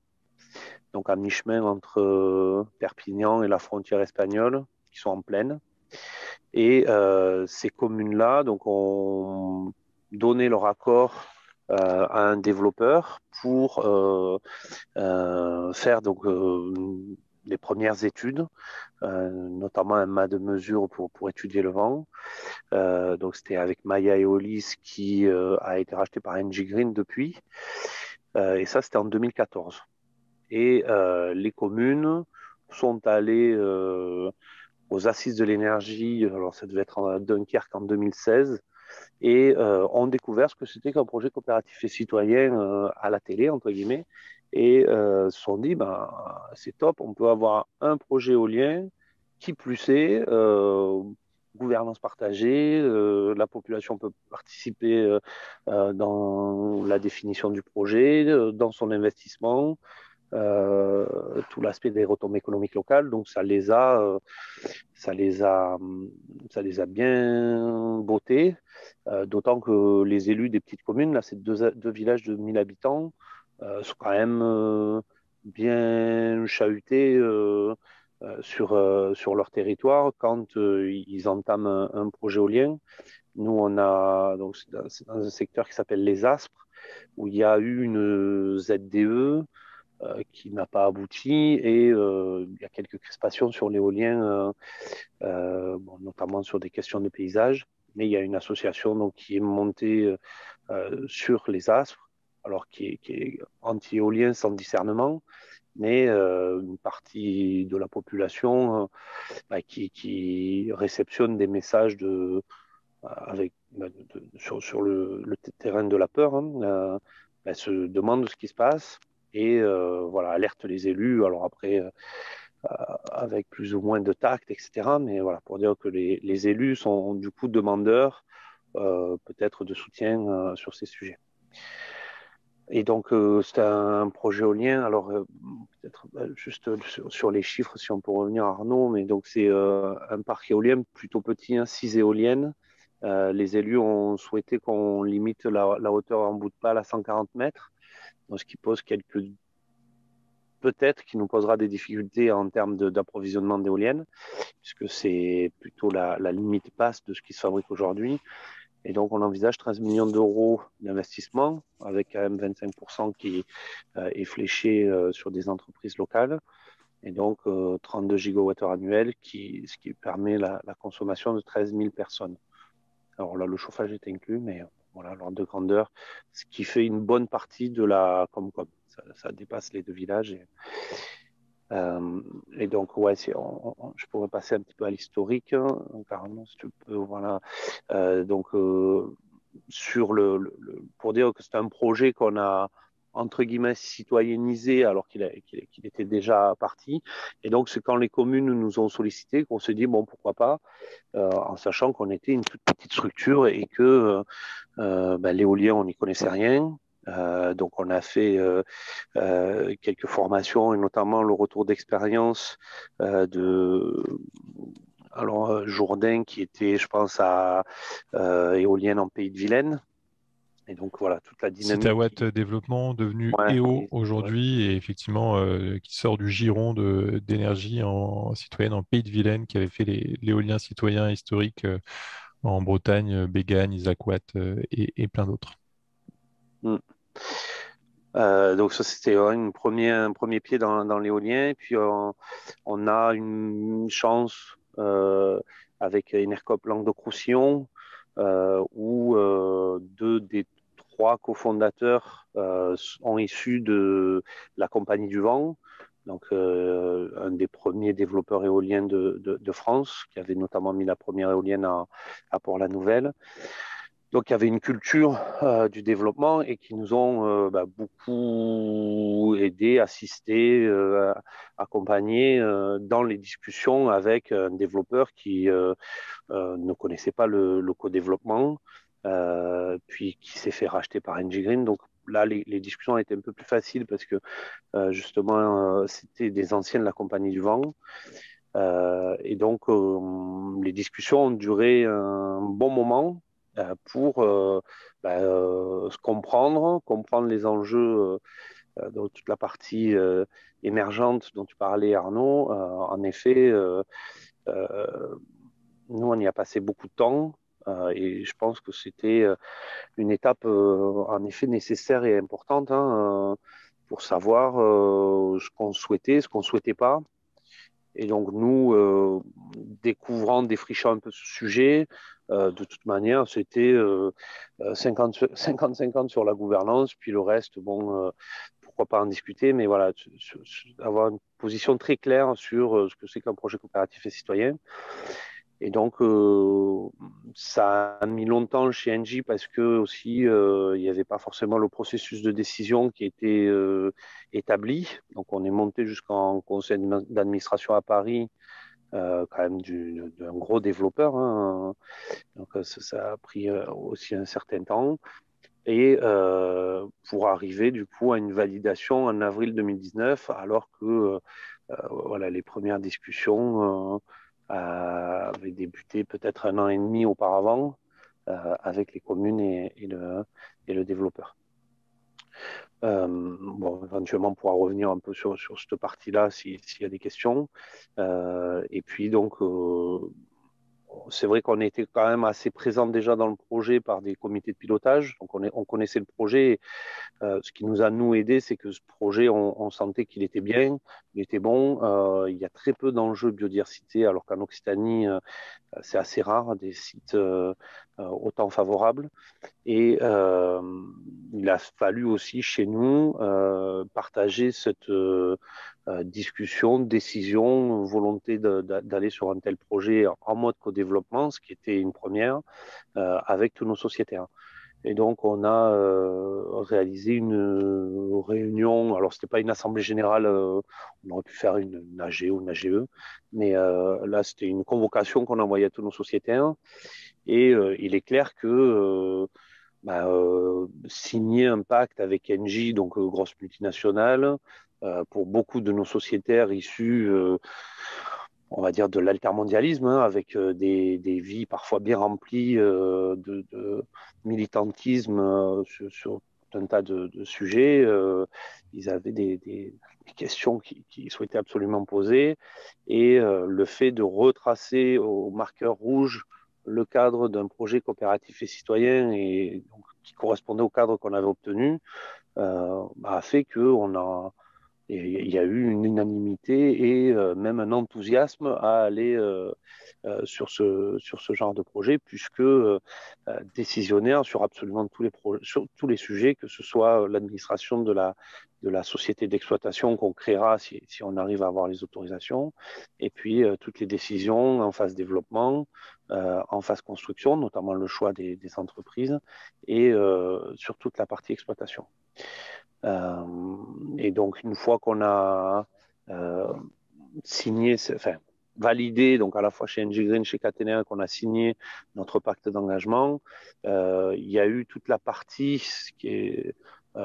donc à mi-chemin entre Perpignan et la frontière espagnole, qui sont en plaine. Et euh, ces communes-là ont donné leur accord euh, à un développeur pour euh, faire donc, les premières études, notamment un mât de mesure pour, pour étudier le vent. c'était avec Maya Eolis qui a été racheté par NG Green depuis. et ça, c'était en 2014. Et les communes sont allées aux Assises de l'énergie, alors ça devait être en Dunkerque en 2016, et euh, ont découvert ce que c'était qu'un projet coopératif et citoyen euh, à la télé, entre guillemets, et euh, se sont dit, ben, c'est top, on peut avoir un projet éolien, qui plus est, gouvernance partagée, la population peut participer dans la définition du projet, dans son investissement, euh, tout l'aspect des retombées économiques locales. Donc ça les a, euh, ça les a, ça les a bien bottés. Euh, d'autant que les élus des petites communes, là, c'est deux, villages de 1000 habitants, sont quand même bien chahutés. sur, sur leur territoire quand ils entament un, projet éolien. Nous, on a, donc c'est dans, un secteur qui s'appelle les Aspres, où il y a eu une ZDE euh, qui n'a pas abouti. Et euh, il y a quelques crispations sur l'éolien, euh, notamment sur des questions de paysage. Mais il y a une association donc, qui est montée sur les aspres, alors qui est, anti-éolien sans discernement, mais une partie de la population bah, qui, réceptionne des messages de, avec, bah, sur, le, terrain de la peur, hein, bah, se demande ce qui se passe, et euh, voilà, alerte les élus. Alors après, euh, euh, avec plus ou moins de tact, etc. Mais voilà, pour dire que les, élus sont du coup demandeurs peut-être de soutien sur ces sujets. Et donc, c'est un projet éolien. Alors, peut-être juste sur, les chiffres, si on peut revenir à Arnaud, mais donc c'est un parc éolien plutôt petit, hein, 6 éoliennes. les élus ont souhaité qu'on limite la, hauteur en bout de pale à 140 mètres ce qui pose quelques peut-être qui nous posera des difficultés en termes d'approvisionnement d'éoliennes, puisque c'est plutôt la, limite basse de ce qui se fabrique aujourd'hui. Et donc, on envisage 13 millions d'euros d'investissement, avec quand même 25% qui euh, est fléché euh, sur des entreprises locales, et donc 32 euh, gigawattheures annuels, qui, ce qui permet la, la, consommation de 13 000 personnes. Alors là, le chauffage est inclus, mais voilà, l'ordre de grandeur, ce qui fait une bonne partie de la. Ça, ça dépasse les deux villages. et donc, ouais, je pourrais passer un petit peu à l'historique, hein, carrément, si tu peux, voilà. donc, sur le, pour dire que c'est un projet qu'on a entre guillemets citoyennisé alors qu'il était déjà parti. Et donc c'est quand les communes nous ont sollicité qu'on se dit bon pourquoi pas, euh, en sachant qu'on était une toute petite structure et que euh, euh ben, l'éolien on n'y connaissait rien. Euh, donc on a fait quelques formations et notamment le retour d'expérience de alors Jourdain qui était je pense à éolienne en Pays de Vilaine et donc voilà, toute la dynamique. Citawatt Développement devenu EO aujourd'hui et effectivement euh, qui sort du giron d'énergie en citoyenne en Pays de Vilaine qui avait fait l'éolien citoyen historique euh, en Bretagne, Bégagne, Isaac Watt euh, et, plein d'autres. Hmm. donc ça c'était un premier pied dans, l'éolien. Puis on, a une chance avec Enercop Languedoc-Roussillon où deux des trois cofondateurs euh, sont issus de la Compagnie du Vent, donc euh, un des premiers développeurs éoliens de, France, qui avait notamment mis la première éolienne à, Port-la-Nouvelle. Donc il y avait une culture euh, du développement et qui nous ont bah, beaucoup aidé, assisté, accompagné dans les discussions avec un développeur qui ne connaissait pas le, le co-développement, euh, puis qui s'est fait racheter par NG Green. Donc là, les, discussions étaient un peu plus faciles parce que euh, justement, euh, c'était des anciens de la Compagnie du Vent. et donc, les discussions ont duré un bon moment pour bah, se comprendre, comprendre les enjeux dans toute la partie émergente dont tu parlais, Arnaud. en effet, nous, on y a passé beaucoup de temps. Euh, et je pense que c'était euh, une étape euh, en effet nécessaire et importante hein, pour savoir ce qu'on souhaitait, ce qu'on ne souhaitait pas. Et donc nous, découvrant, défrichant un peu ce sujet, de toute manière, c'était 50-50 sur la gouvernance, puis le reste, bon, pourquoi pas en discuter, mais voilà, avoir une position très claire sur ce que c'est qu'un projet coopératif et citoyen. Et donc, euh, ça a mis longtemps chez Engie parce que aussi, euh, il n'y avait pas forcément le processus de décision qui était euh, établi. Donc, on est monté jusqu'en conseil d'administration à Paris, quand même d'un gros développeur. Hein. Donc, ça, ça, a pris aussi un certain temps. Et pour arriver du coup à une validation en avril 2019, alors que voilà, les premières discussions euh, avait débuté peut-être un an et demi auparavant euh, avec les communes et, le, et le développeur. Euh, bon, éventuellement, on pourra revenir un peu sur, sur cette partie-là s'il y a des questions. et puis, donc, c'est vrai qu'on était quand même assez présent déjà dans le projet par des comités de pilotage. Donc on, est, on connaissait le projet. Euh, ce qui nous a nous aidé, c'est que ce projet, on, sentait qu'il était bien, il était bon. Euh, il y a très peu d'enjeux biodiversité, alors qu'en Occitanie, euh, c'est assez rare des sites autant favorables. Et il a fallu aussi chez nous partager cette discussion, décision, volonté d'aller sur un tel projet en mode co-développement, ce qui était une première, euh, avec tous nos sociétaires. Et donc, on a euh, réalisé une réunion. Alors, c'était pas une assemblée générale. on aurait pu faire une, AG ou une AGE, mais là, c'était une convocation qu'on envoyait à tous nos sociétaires. Et il est clair que bah, signer un pacte avec Engie, donc grosse multinationale, euh, pour beaucoup de nos sociétaires issus, euh, on va dire, de l'altermondialisme, hein, avec euh, des, des, vies parfois bien remplies de, de, militantisme sur, un tas de, sujets. ils avaient des, questions qu'ils souhaitaient absolument poser. Et le fait de retracer au marqueur rouge le cadre d'un projet coopératif et citoyen et qui correspondait au cadre qu'on avait obtenu, a fait qu'on a il y a eu une unanimité et même un enthousiasme à aller sur, ce, sur ce genre de projet, puisque décisionnaire sur absolument tous les, sur tous les sujets, que ce soit l'administration de la, de la société d'exploitation qu'on créera si, si, on arrive à avoir les autorisations, et puis toutes les décisions en phase développement, en phase construction, notamment le choix des, des entreprises, et sur toute la partie exploitation. Euh, et donc, une fois qu'on a euh, signé, enfin, validé, donc à la fois chez NG Green, chez Catenair, qu'on a signé notre pacte d'engagement, euh, il y a eu toute la partie qui est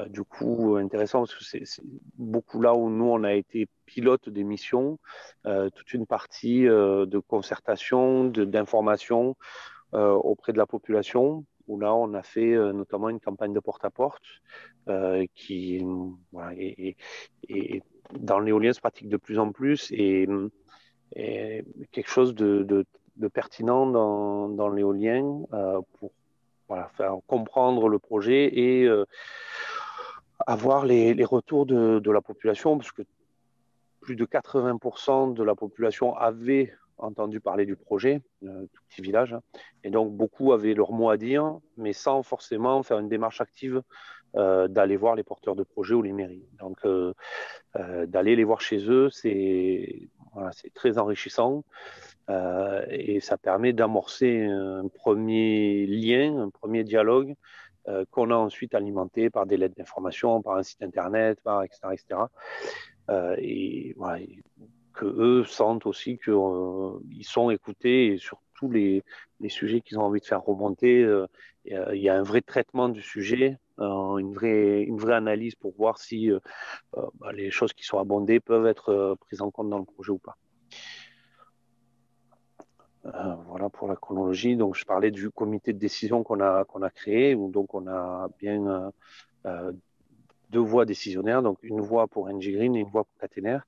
du coup intéressant parce que c'est beaucoup là où nous on a été pilote des missions, toute une partie de concertation, d'information auprès de la population où là, on a fait euh, notamment une campagne de porte-à-porte euh, qui, voilà, et, dans l'éolien se pratique de plus en plus et, quelque chose de, pertinent dans, l'éolien euh, pour faire comprendre le projet et avoir les, les retours de, la population, parce que plus de 80% de la population avait entendu parler du projet, euh, tout petit village. Hein. Et donc, beaucoup avaient leur mot à dire, mais sans forcément faire une démarche active euh, d'aller voir les porteurs de projets ou les mairies. Donc, euh, d'aller les voir chez eux, c'est très enrichissant et ça permet d'amorcer un premier lien, un premier dialogue qu'on a ensuite alimenté par des lettres d'information, par un site internet, etc. etc. et voilà, que eux sentent aussi qu'ils euh, sont écoutés et sur tous les, les sujets qu'ils ont envie de faire remonter, euh, il y a un vrai traitement du sujet, euh, une, vraie, une vraie analyse pour voir si bah, les choses qui sont abondées peuvent être prises en compte dans le projet ou pas. voilà pour la chronologie. Donc, je parlais du comité de décision qu'on a, qu'on a créé, où donc on a bien deux voix décisionnaires, donc une voix pour NG Green et une voix pour Catenaire.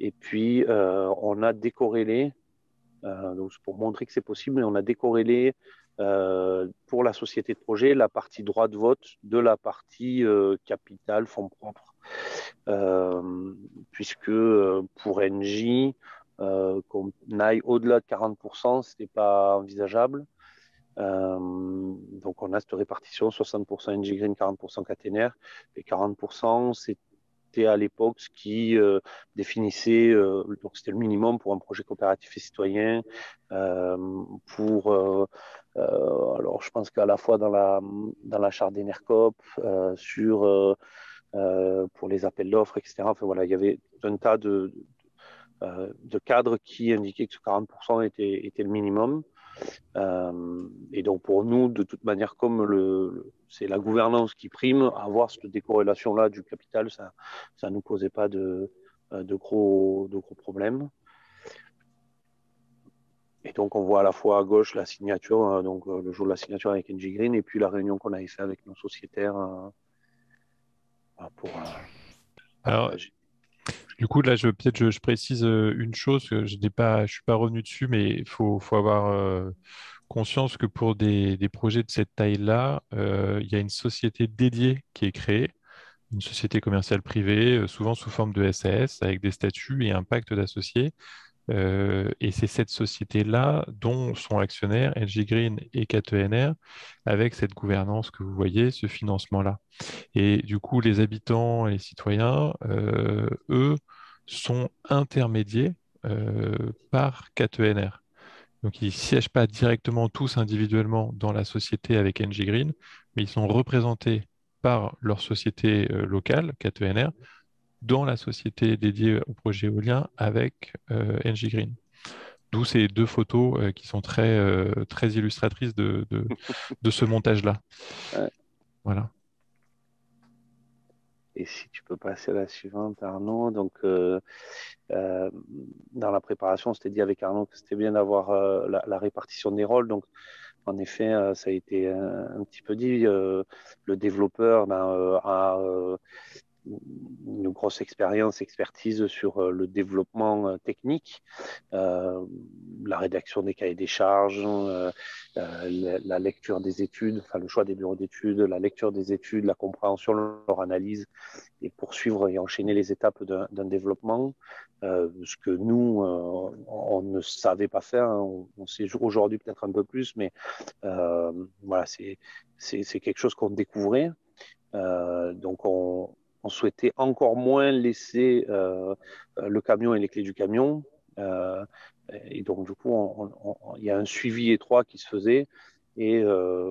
Et puis, euh, on a décorrélé, euh, donc pour montrer que c'est possible, on a décorrélé euh, pour la société de projet la partie droit de vote de la partie capital, fonds propres. puisque pour NJ, qu'on aille au-delà de 40%, ce n'est pas envisageable. donc on a cette répartition 60% NG Green, 40% caténaire. Et 40%, c'est à l'époque ce qui euh, définissait, euh, donc c'était le minimum pour un projet coopératif et citoyen, euh, pour, alors je pense qu'à la fois dans la, dans la charte d'Enercop, sur, pour les appels d'offres, etc. Enfin voilà, il y avait un tas de, de cadres qui indiquaient que ce 40% était, était le minimum. Euh, et donc pour nous, de toute manière, comme le, c'est la gouvernance qui prime, avoir cette décorrélation-là du capital, ça ne nous posait pas de, euh, de, gros, de gros problèmes. Et donc on voit à la fois à gauche la signature, euh, donc le jour de la signature avec NG Green, et puis la réunion qu'on a fait avec nos sociétaires pour. Alors, du coup, là, je, peut-être je, précise euh, une chose, que je n'ai pas, je suis pas revenu dessus, mais il faut, avoir euh, conscience que pour des, des projets de cette taille-là, euh, il y a une société dédiée qui est créée, une société commerciale privée, souvent sous forme de SAS, avec des statuts et un pacte d'associés. Euh, et c'est cette société-là dont sont actionnaires LG Green et KTNR avec cette gouvernance que vous voyez, ce financement-là. Et du coup, les habitants et les citoyens, euh, eux, sont intermédiés euh, par KTNR. Donc, ils ne siègent pas directement tous individuellement dans la société avec NG Green, mais ils sont représentés par leur société locale, KTNR, dans la société dédiée au projet éolien avec euh, NG Green. D'où ces deux photos euh, qui sont très, euh, très illustratrices de, de, ce montage-là. Voilà. Et si tu peux passer à la suivante, Arnaud. Donc, dans la préparation, on s'était dit avec Arnaud que c'était bien d'avoir la, répartition des rôles. Donc, en effet, ça a été un, petit peu dit. le développeur ben, a une grosse expérience, expertise sur le développement technique, la rédaction des cahiers des charges, la, lecture des études, enfin le choix des bureaux d'études, la lecture des études, la compréhension, leur analyse, et poursuivre et enchaîner les étapes d'un développement, ce que nous, on ne savait pas faire. Hein. On, on, sait aujourd'hui peut-être un peu plus, mais voilà, c'est quelque chose qu'on découvrait. donc on, on souhaitait encore moins laisser euh, le camion et les clés du camion. Euh, et donc, du coup, il y a un suivi étroit qui se faisait. Et euh,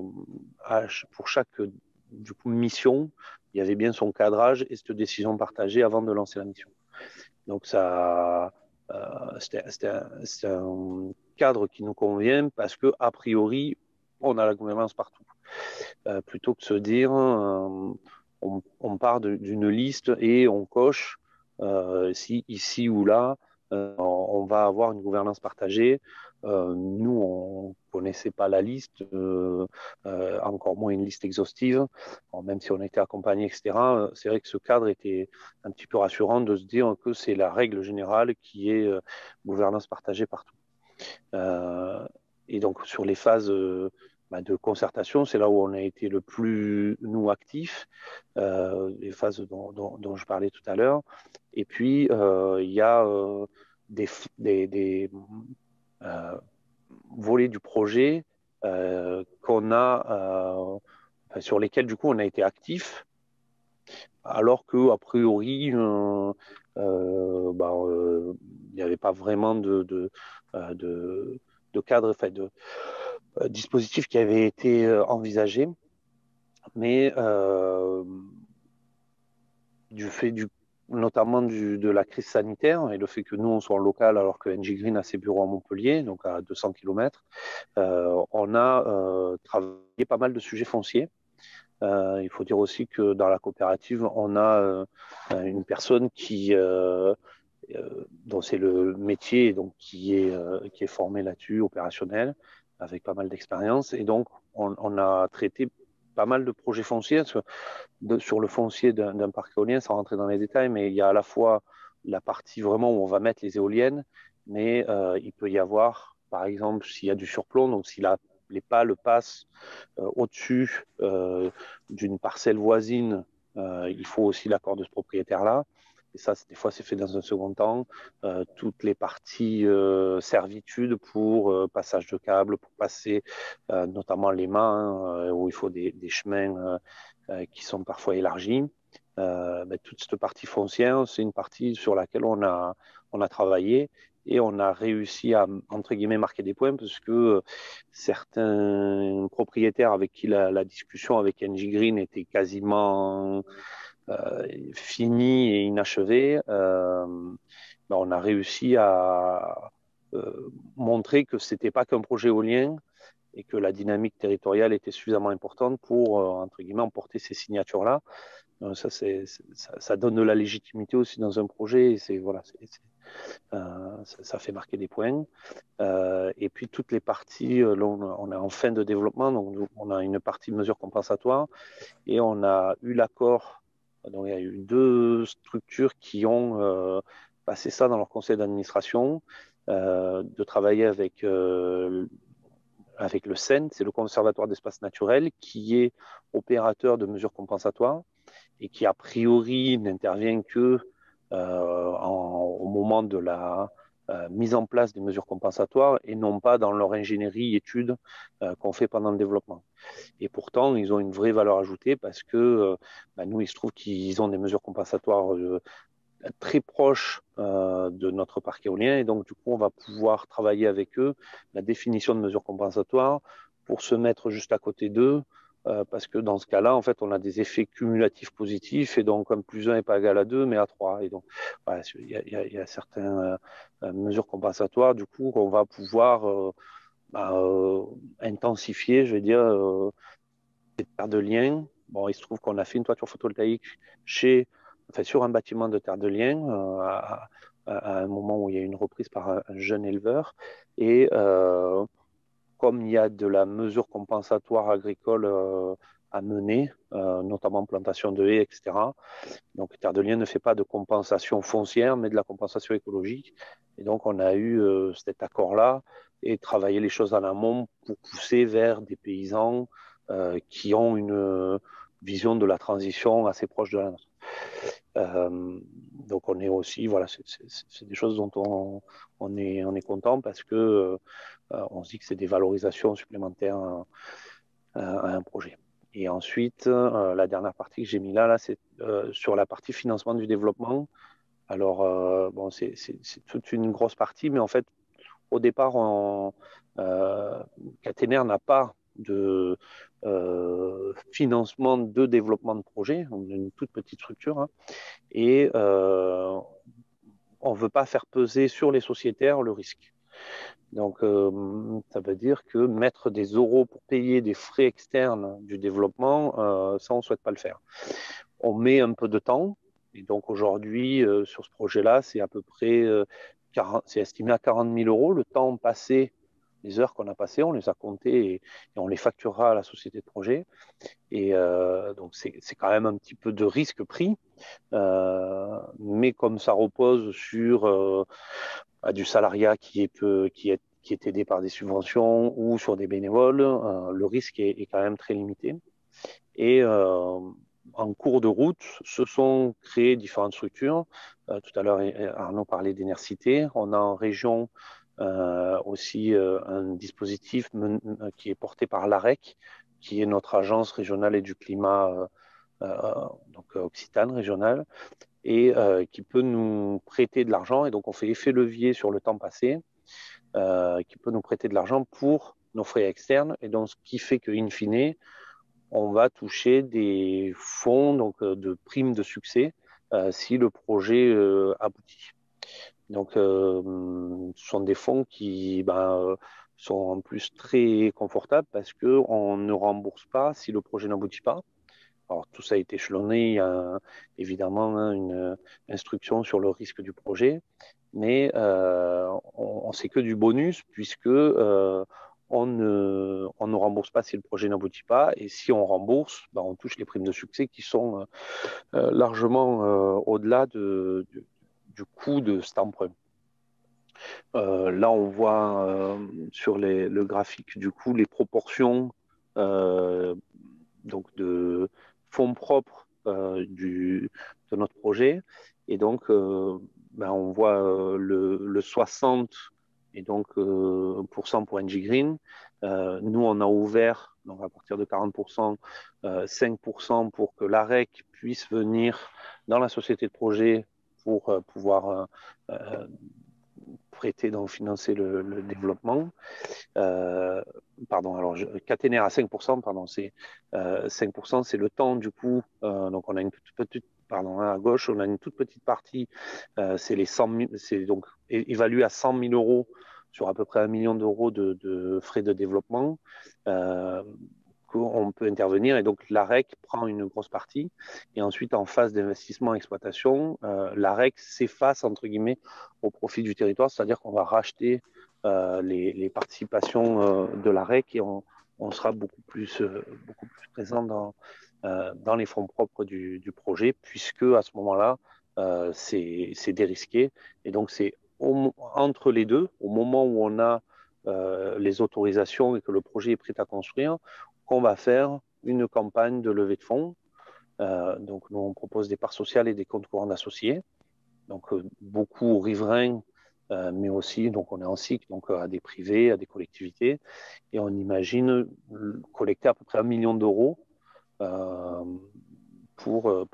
pour chaque mission, il y avait bien son cadrage et cette décision partagée avant de lancer la mission. Donc, ça, c'était un, cadre qui nous convient parce que, a priori, on a la gouvernance partout. plutôt que de se dire, on, part d'une liste et on coche euh, si ici ou là, euh, on va avoir une gouvernance partagée. Euh, nous, on connaissait pas la liste, encore moins une liste exhaustive, même si on était accompagné, etc. C'est vrai que ce cadre était un petit peu rassurant de se dire que c'est la règle générale qui est gouvernance partagée partout. et donc sur les phases de concertation, c'est là où on a été le plus, nous, actifs, euh, les phases dont, je parlais tout à l'heure. Et puis, euh, il y a euh, des, des, volets du projet qu'on a, sur lesquels, du coup, on a été actifs, alors qu'a priori, bah, il n'y avait pas vraiment de, de, de, de cadre, fait, de, dispositif qui avait été euh, envisagé, mais euh, du fait notamment de la crise sanitaire et le fait que nous, on soit en local alors que NG Green a ses bureaux à Montpellier, donc à 200 km, on a travaillé pas mal de sujets fonciers. il faut dire aussi que dans la coopérative, on a une personne qui, dont c'est le métier, donc qui est, qui est formé là-dessus, opérationnel, avec pas mal d'expérience. Et donc, on, a traité pas mal de projets fonciers sur le foncier d'un parc éolien, sans rentrer dans les détails, mais il y a à la fois la partie vraiment où on va mettre les éoliennes, mais euh, il peut y avoir, par exemple, s'il y a du surplomb, donc si les pales passent euh, au-dessus euh, d'une parcelle voisine, il faut aussi l'accord de ce propriétaire-là. Et ça, des fois, c'est fait dans un second temps. Euh, toutes les parties euh, servitudes pour euh, passage de câbles, pour passer notamment les mains, où il faut des, chemins qui sont parfois élargis. Ben, toute cette partie foncière, c'est une partie sur laquelle on a, on a travaillé et on a réussi à, entre guillemets, marquer des points parce que certains propriétaires avec qui la, la discussion avec NG Green était quasiment euh, fini et inachevé, euh, ben, on a réussi à euh, montrer que c'était pas qu'un projet éolien et que la dynamique territoriale était suffisamment importante pour, entre guillemets, emporter ces signatures-là. ça, donne de la légitimité aussi dans un projet et c'est, voilà, ça, fait marquer des points. et puis toutes les parties, on est en fin de développement, donc on a une partie de mesures compensatoires et on a eu l'accord donc, il y a eu deux structures qui ont euh, passé ça dans leur conseil d'administration, euh, de travailler avec, euh, avec le CEN, c'est le Conservatoire d'espace naturel, qui est opérateur de mesures compensatoires et qui, a priori, n'intervient que au moment de la, euh, mise en place des mesures compensatoires et non pas dans leur ingénierie études euh, qu'on fait pendant le développement. Et pourtant, ils ont une vraie valeur ajoutée parce que euh, bah, nous, il se trouve qu'ils ont des mesures compensatoires très proches de notre parc éolien et donc du coup, on va pouvoir travailler avec eux la définition de mesures compensatoires pour se mettre juste à côté d'eux euh, parce que dans ce cas-là, en fait, on a des effets cumulatifs positifs, et donc comme plus 1 n'est pas égal à 2, mais à 3. Et donc, il y, a, certaines euh, mesures compensatoires, du coup, qu'on va pouvoir euh, bah, intensifier, je vais dire, cette terre de lien. Bon, il se trouve qu'on a fait une toiture photovoltaïque sur un bâtiment de terre de lien à, un moment où il y a une reprise par un, jeune éleveur. Et comme il y a de la mesure compensatoire agricole euh, à mener, notamment plantation de haies, etc. Donc Terre de Liens ne fait pas de compensation foncière, mais de la compensation écologique. Et donc on a eu cet accord-là et travailler les choses en amont pour pousser vers des paysans qui ont une vision de la transition assez proche de la nôtre. Euh, donc on est aussi, voilà, c'est des choses dont on, est, on est content parce que euh, on se dit que c'est des valorisations supplémentaires à, un projet. Et ensuite, euh, la dernière partie que j'ai mis là, c'est sur la partie financement du développement. Alors, bon, c'est toute une grosse partie, mais en fait, au départ, on, Caténaire n'a pas de euh, financement de développement de projet. On est une toute petite structure hein. et euh, on ne veut pas faire peser sur les sociétaires le risque. Donc, euh, ça veut dire que mettre des euros pour payer des frais externes du développement, ça, on ne souhaite pas le faire. On met un peu de temps. Et donc, aujourd'hui, sur ce projet-là, c'est à peu près, c'est estimé à 40 000 euros le temps passé les heures qu'on a passées, on les a comptées et, on les facturera à la société de projet. Et euh, donc, c'est quand même un petit peu de risque pris. Euh, mais comme ça repose sur euh, bah, du salariat qui est, qui, aidé par des subventions ou sur des bénévoles, le risque est, quand même très limité. Et en cours de route, se sont créées différentes structures. tout à l'heure, Arnaud parlait d'énercité. On a en région euh, aussi euh, un dispositif euh, qui est porté par l'AREC, qui est notre agence régionale et du climat, donc Occitane régionale, et qui peut nous prêter de l'argent. Et donc, on fait effet levier sur le temps passé, qui peut nous prêter de l'argent pour nos frais externes. Et donc, ce qui fait qu'in fine, on va toucher des fonds donc, de primes de succès si le projet aboutit. Donc, euh, ce sont des fonds qui ben, sont en plus très confortables parce qu'on ne rembourse pas si le projet n'aboutit pas. Alors, tout ça a été échelonné. Il y a évidemment hein, une instruction sur le risque du projet, mais euh, on, ne sait que du bonus puisque euh, on, ne, on, rembourse pas si le projet n'aboutit pas. Et si on rembourse, ben, on touche les primes de succès qui sont largement au-delà de, du coût de cet emprunt. Euh, là, on voit euh, sur le graphique du coup les proportions euh, donc de fonds propres du, de notre projet. Et donc, ben, on voit le, 60 et donc pour cent pour NG Green. nous, on a ouvert donc à partir de 40%, 5% pour que l'AREC puisse venir dans la société de projet pour euh, pouvoir euh, euh, prêter, donc financer le, développement. pardon, alors je, caténaire à 5%, pardon, c'est 5%, c'est le temps du coup. donc on a une toute petite, pardon, hein, à gauche, on a une toute petite partie, c'est les 100 c'est donc évalué à 100 000 euros sur à peu près un million d'euros de, de, frais de développement on peut intervenir. Et donc l'AREC prend une grosse partie. Et ensuite en phase d'investissement exploitation, euh, l'AREC s'efface entre guillemets au profit du territoire, c'est-à-dire qu'on va racheter euh, les, participations euh, de l'AREC et on, sera beaucoup plus, beaucoup plus présent dans, dans les fonds propres du, projet puisque à ce moment-là c'est dérisqué. Et donc c'est entre les deux, au moment où on a les autorisations et que le projet est prêt à construire, qu'on va faire une campagne de levée de fonds. Euh, donc, nous, on propose des parts sociales et des comptes courants associés. Donc, euh, beaucoup riverains, euh, mais aussi, donc, on est en cycle, donc, à des privés, à des collectivités. Et on imagine collecter à peu près un million d'euros pour,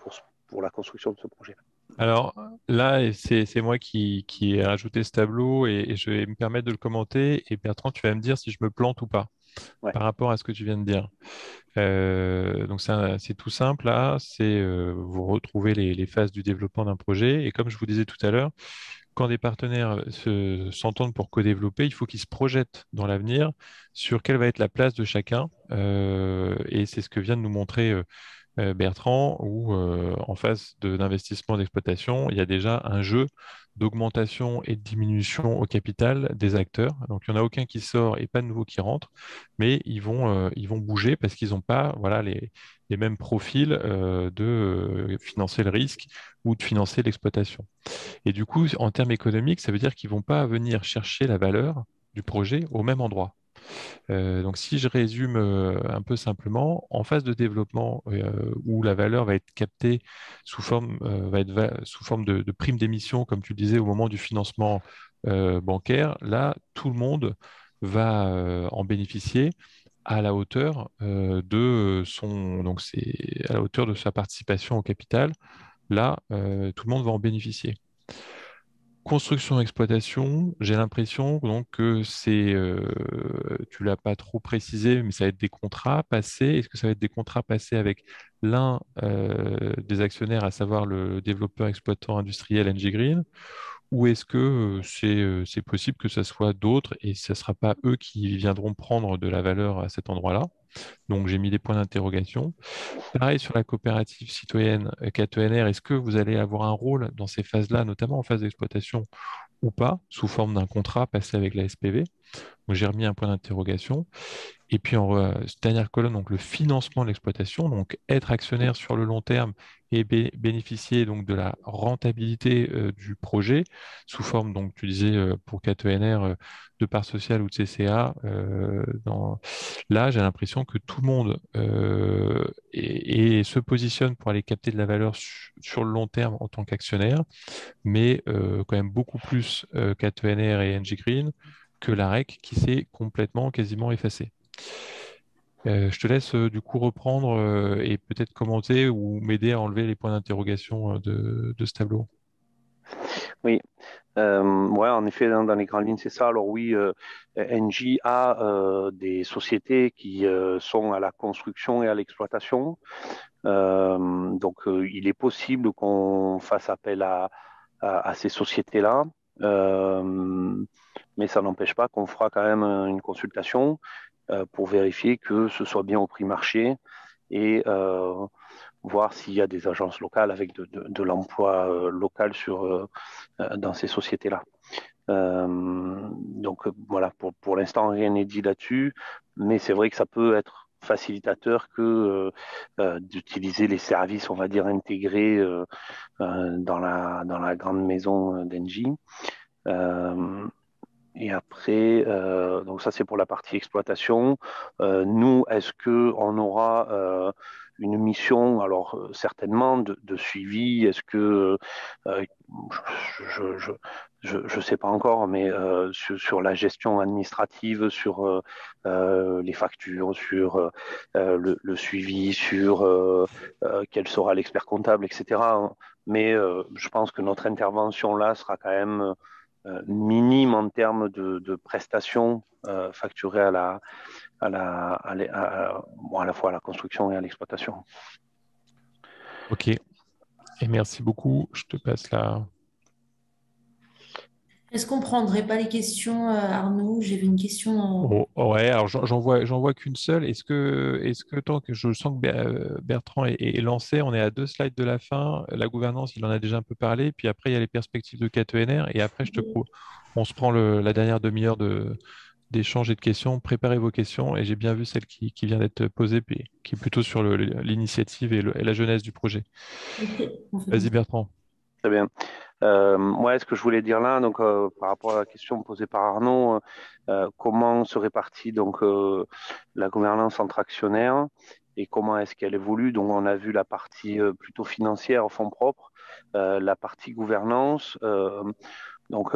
pour, la construction de ce projet. Alors là, c'est moi qui, qui, ai rajouté ce tableau et, je vais me permettre de le commenter. Et Bertrand, tu vas me dire si je me plante ou pas par rapport à ce que tu viens de dire. Euh, donc c'est tout simple c'est euh, vous retrouvez les, phases du développement d'un projet. Et comme je vous disais tout à l'heure, quand des partenaires s'entendent pour co-développer, il faut qu'ils se projettent dans l'avenir sur quelle va être la place de chacun. Euh, et c'est ce que vient de nous montrer Bertrand, où en phase d'investissement d'exploitation, il y a déjà un jeu d'augmentation et de diminution au capital des acteurs. Donc, il n'y en a aucun qui sort et pas de nouveau qui rentre, mais ils vont, vont bouger parce qu'ils n'ont pas voilà, les, les mêmes profils de financer le risque ou de financer l'exploitation. Et du coup, en termes économiques, ça veut dire qu'ils ne vont pas venir chercher la valeur du projet au même endroit. Euh, donc, si je résume euh, un peu simplement, en phase de développement euh, où la valeur va être captée sous forme, va être sous forme de, prime d'émission, comme tu disais, au moment du financement bancaire, là, tout le monde va en bénéficier à la hauteur de son, donc c'est à la hauteur de sa participation au capital. Là, tout le monde va en bénéficier. Construction-exploitation, j'ai l'impression que c'est, euh, tu l'as pas trop précisé, mais ça va être des contrats passés. Est-ce que ça va être des contrats passés avec l'un euh, des actionnaires, à savoir le développeur exploitant industriel NG Green, ou est-ce que euh, c'est, c'est possible que ce soit d'autres et ce ne sera pas eux qui viendront prendre de la valeur à cet endroit-là? Donc, j'ai mis des points d'interrogation. Pareil sur la coopérative citoyenne KTNR, est-ce que vous allez avoir un rôle dans ces phases-là, notamment en phase d'exploitation ou pas, sous forme d'un contrat passé avec la SPV J'ai remis un point d'interrogation. Et puis en dernière colonne, donc le financement de l'exploitation, donc être actionnaire sur le long terme et bénéficier donc de la rentabilité euh, du projet sous forme, donc tu disais euh, pour KTNR, de part sociale ou de CCA. Dans... Là, j'ai l'impression que tout le monde et, se positionne pour aller capter de la valeur sur le long terme en tant qu'actionnaire, mais quand même beaucoup plus KTNR et NG Green que la REC qui s'est complètement, quasiment effacée. Euh, je te laisse euh, du coup reprendre euh, et peut-être commenter ou m'aider à enlever les points d'interrogation de, ce tableau. Oui, ouais, en effet, dans, les grandes lignes, c'est ça. Alors oui, NJ a des sociétés qui sont à la construction et à l'exploitation. donc, il est possible qu'on fasse appel à, à ces sociétés-là. mais ça n'empêche pas qu'on fera quand même une consultation pour vérifier que ce soit bien au prix marché et euh, voir s'il y a des agences locales avec de, l'emploi euh, local sur, dans ces sociétés-là. donc voilà, pour, pour l'instant, rien n'est dit là-dessus, mais c'est vrai que ça peut être facilitateur que d'utiliser les services, on va dire, intégrés dans, la, dans la grande maison d'Engie. Et après, euh, donc ça c'est pour la partie exploitation. Euh, nous, est-ce que on aura euh, une mission, alors certainement de, suivi. Est-ce que je, je, je, sais pas encore, mais sur, la gestion administrative, sur les factures, sur le, le, suivi, sur quel sera l'expert comptable, etc. Mais je pense que notre intervention là sera quand même euh, minime en termes de, prestations euh, facturées à la, à la, à, à, la fois à la construction et à l'exploitation. Ok. Et merci beaucoup. Je te passe la, est-ce qu'on ne prendrait pas les questions, euh, Arnaud? J'ai une question. Oh, ouais, alors j'en vois, vois qu'une seule. Est-ce que, est que tant que je sens que euh, Bertrand est, lancé, on est à deux slides de la fin. La gouvernance, il en a déjà un peu parlé. Puis après, il y a les perspectives de KTNR. Et après, je te on se prend la dernière demi-heure d'échange et de questions. Préparez vos questions. Et j'ai bien vu celle qui, vient d'être posée, puis qui est plutôt sur l'initiative et, la jeunesse du projet. Vas-y, Bertrand. Très bien. Euh, ce que je voulais dire là, donc euh, par rapport à la question posée par Arnaud, euh, euh, comment se répartit donc la gouvernance entre actionnaires et comment est-ce qu'elle évolue? Donc on a vu la partie plutôt financière fonds propre, la partie gouvernance. donc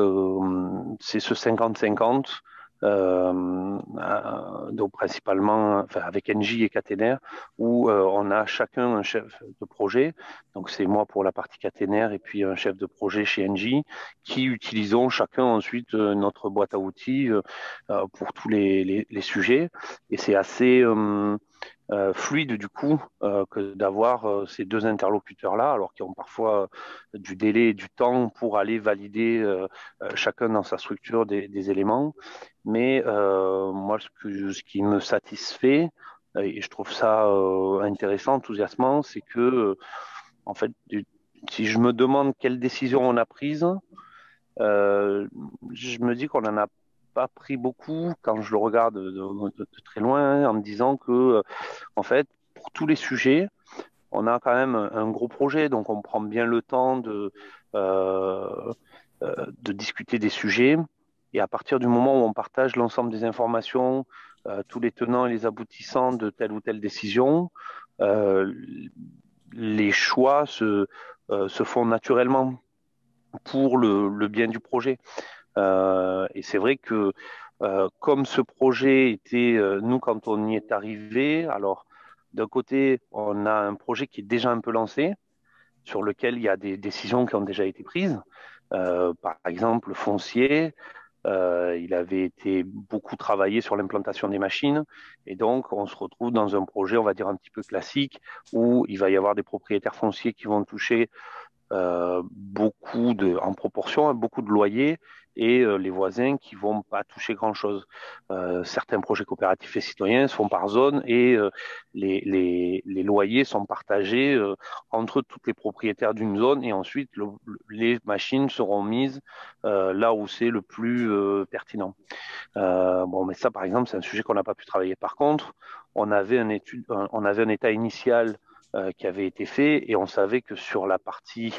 c'est ce 50-50 euh, euh, donc principalement avec NJ et Caténaire, où euh, on a chacun un chef de projet. Donc c'est moi pour la partie Caténaire et puis un chef de projet chez NJ, qui utilisons chacun ensuite notre boîte à outils pour tous les, les, sujets. Et c'est assez euh, fluide du coup euh, que d'avoir euh, ces deux interlocuteurs là, alors qu'ils ont parfois du délai et du temps pour aller valider chacun dans sa structure des, éléments. Mais moi, ce, que, ce qui me satisfait, et je trouve ça intéressant, enthousiasmant, c'est que, en fait, si je me demande quelle décision on a prise, je me dis qu'on n'en a pas pris beaucoup quand je le regarde de, très loin, en me disant que, en fait, pour tous les sujets, on a quand même un gros projet, donc on prend bien le temps de, de discuter des sujets. Et à partir du moment où on partage l'ensemble des informations, euh, tous les tenants et les aboutissants de telle ou telle décision, euh, les choix se, euh, se, font naturellement pour le, le bien du projet. et c'est vrai que comme ce projet était, nous, quand on y est arrivé, alors d'un côté, on a un projet qui est déjà un peu lancé, sur lequel il y a des décisions qui ont déjà été prises. par exemple, foncier, euh, il avait été beaucoup travaillé sur l'implantation des machines. Et donc on se retrouve dans un projet, on va dire un petit peu classique, où il va y avoir des propriétaires fonciers qui vont toucher euh, beaucoup de, en proportion, hein, beaucoup de loyers et euh, les voisins qui vont pas toucher grand chose. Euh, certains projets coopératifs et citoyens se font par zone et les, les, les, loyers sont partagés entre toutes les propriétaires d'une zone et ensuite les machines seront mises là où c'est le plus pertinent. bon, mais ça par exemple c'est un sujet qu'on n'a pas pu travailler. Par contre, on avait un étude, on avait un état initial euh, qui avait été fait et on savait que sur la partie,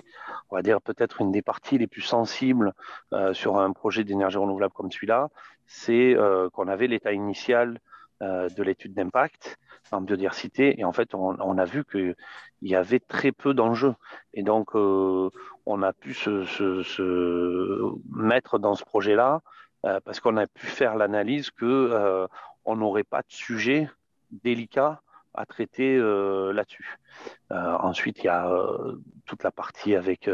on va dire peut-être une des parties les plus sensibles euh, sur un projet d'énergie renouvelable comme celui-là, c'est euh, qu'on avait l'état initial de l'étude d'impact en biodiversité. Et en fait on, on a vu qu'il y avait très peu d'enjeux. Et donc on a pu se, se, se, mettre dans ce projet-là parce qu'on a pu faire l'analyse que on n'aurait pas de sujet délicat à traiter euh, là-dessus. Euh, ensuite, il y a euh, toute la partie avec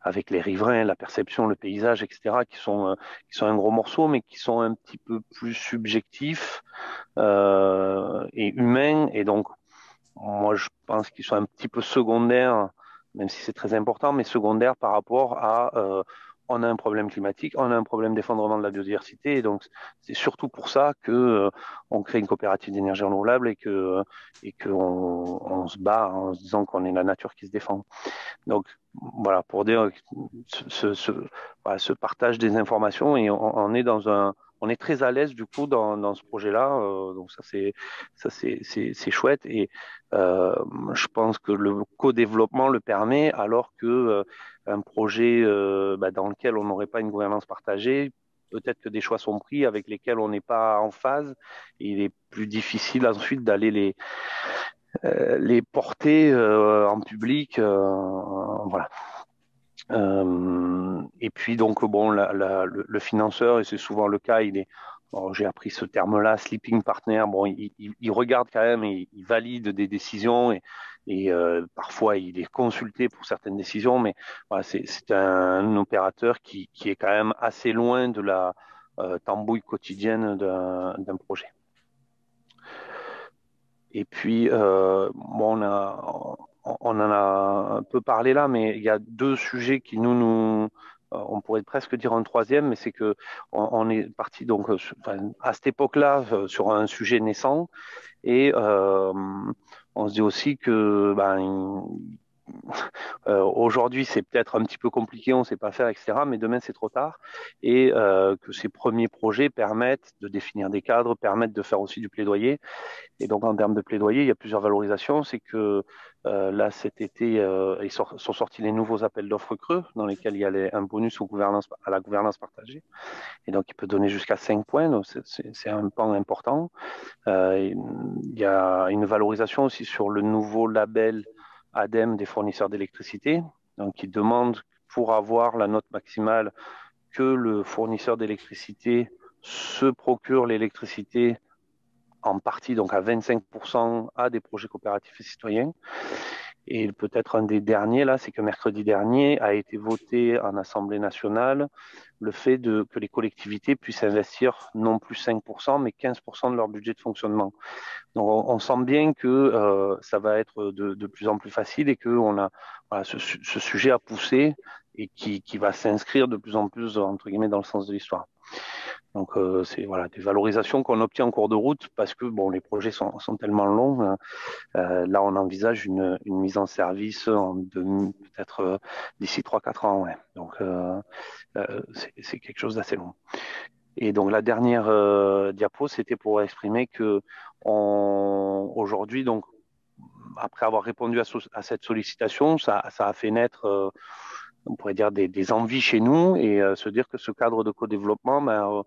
avec les riverains, la perception, le paysage, etc., qui sont qui sont un gros morceau, mais qui sont un petit peu plus subjectifs et humains. Et donc, moi, je pense qu'ils sont un petit peu secondaires, même si c'est très important, mais secondaires par rapport à on a un problème climatique, on a un problème d'effondrement de la biodiversité, donc c'est surtout pour ça que euh, on crée une coopérative d'énergie renouvelable et que euh, et que se bat en se disant qu'on est la nature qui se défend. Donc voilà pour dire ce partage des informations et on est dans un on est très à l'aise du coup dans, dans ce projet-là. Euh, donc ça c'est ça c'est chouette et euh, je pense que le co-développement le permet alors que euh, un projet euh, bah, dans lequel on n'aurait pas une gouvernance partagée, peut-être que des choix sont pris avec lesquels on n'est pas en phase. Et il est plus difficile ensuite d'aller les les porter en public. voilà. Euh, et puis donc bon, le, financeur et c'est souvent le cas, il est, j'ai appris ce terme-là, sleeping partner. Bon, il, regarde quand même, et il valide des décisions et, euh, parfois il est consulté pour certaines décisions, mais voilà, c'est un, opérateur qui, est quand même assez loin de la euh, tambouille quotidienne d'un projet. Et puis, bon, on a, on en a un peu parlé là, mais il y a deux sujets qui nous, nous euh, on pourrait presque dire un troisième, mais c'est que on, est parti donc euh, à cette époque-là euh, sur un sujet naissant, et euh, on se dit aussi que ben, euh, aujourd'hui, c'est peut-être un petit peu compliqué, on ne sait pas faire, etc. Mais demain, c'est trop tard. Et euh, que ces premiers projets permettent de définir des cadres, permettent de faire aussi du plaidoyer. Et donc, en termes de plaidoyer, il y a plusieurs valorisations. C'est que euh, là, cet été, ils sont, sortis les nouveaux appels d'offres creux, dans lesquels il y a un bonus aux gouvernance, à la gouvernance partagée. Et donc, il peut donner jusqu'à 5 points. Donc, c'est un pan important. Il y a une valorisation aussi sur le nouveau label ADEME des fournisseurs d'électricité, donc qui demande pour avoir la note maximale que le fournisseur d'électricité se procure l'électricité en partie, donc à 25% à des projets coopératifs et citoyens. Et peut-être un des derniers, là, c'est que mercredi dernier a été voté en Assemblée nationale le fait de, que les collectivités puissent investir non plus 5%, mais 15% de leur budget de fonctionnement. Donc on, sent bien que euh, ça va être de, plus en plus facile et qu'on a voilà, ce, ce, sujet à pousser et qui, qui va s'inscrire de plus en plus, entre guillemets, dans le sens de l'histoire. Donc, euh, c'est voilà, des valorisations qu'on obtient en cours de route parce que bon, les projets sont, sont tellement longs. Hein. Euh, là, on envisage une, mise en service en peut-être euh, d'ici 3-4 ans. Donc, c'est quelque chose d'assez long. Et donc, la dernière diapo, c'était pour exprimer que aujourd'hui, donc, après avoir répondu à, à cette sollicitation, ça, ça, a fait naître on pourrait dire, des, des envies chez nous et euh, se dire que ce cadre de co-développement, ben, euh,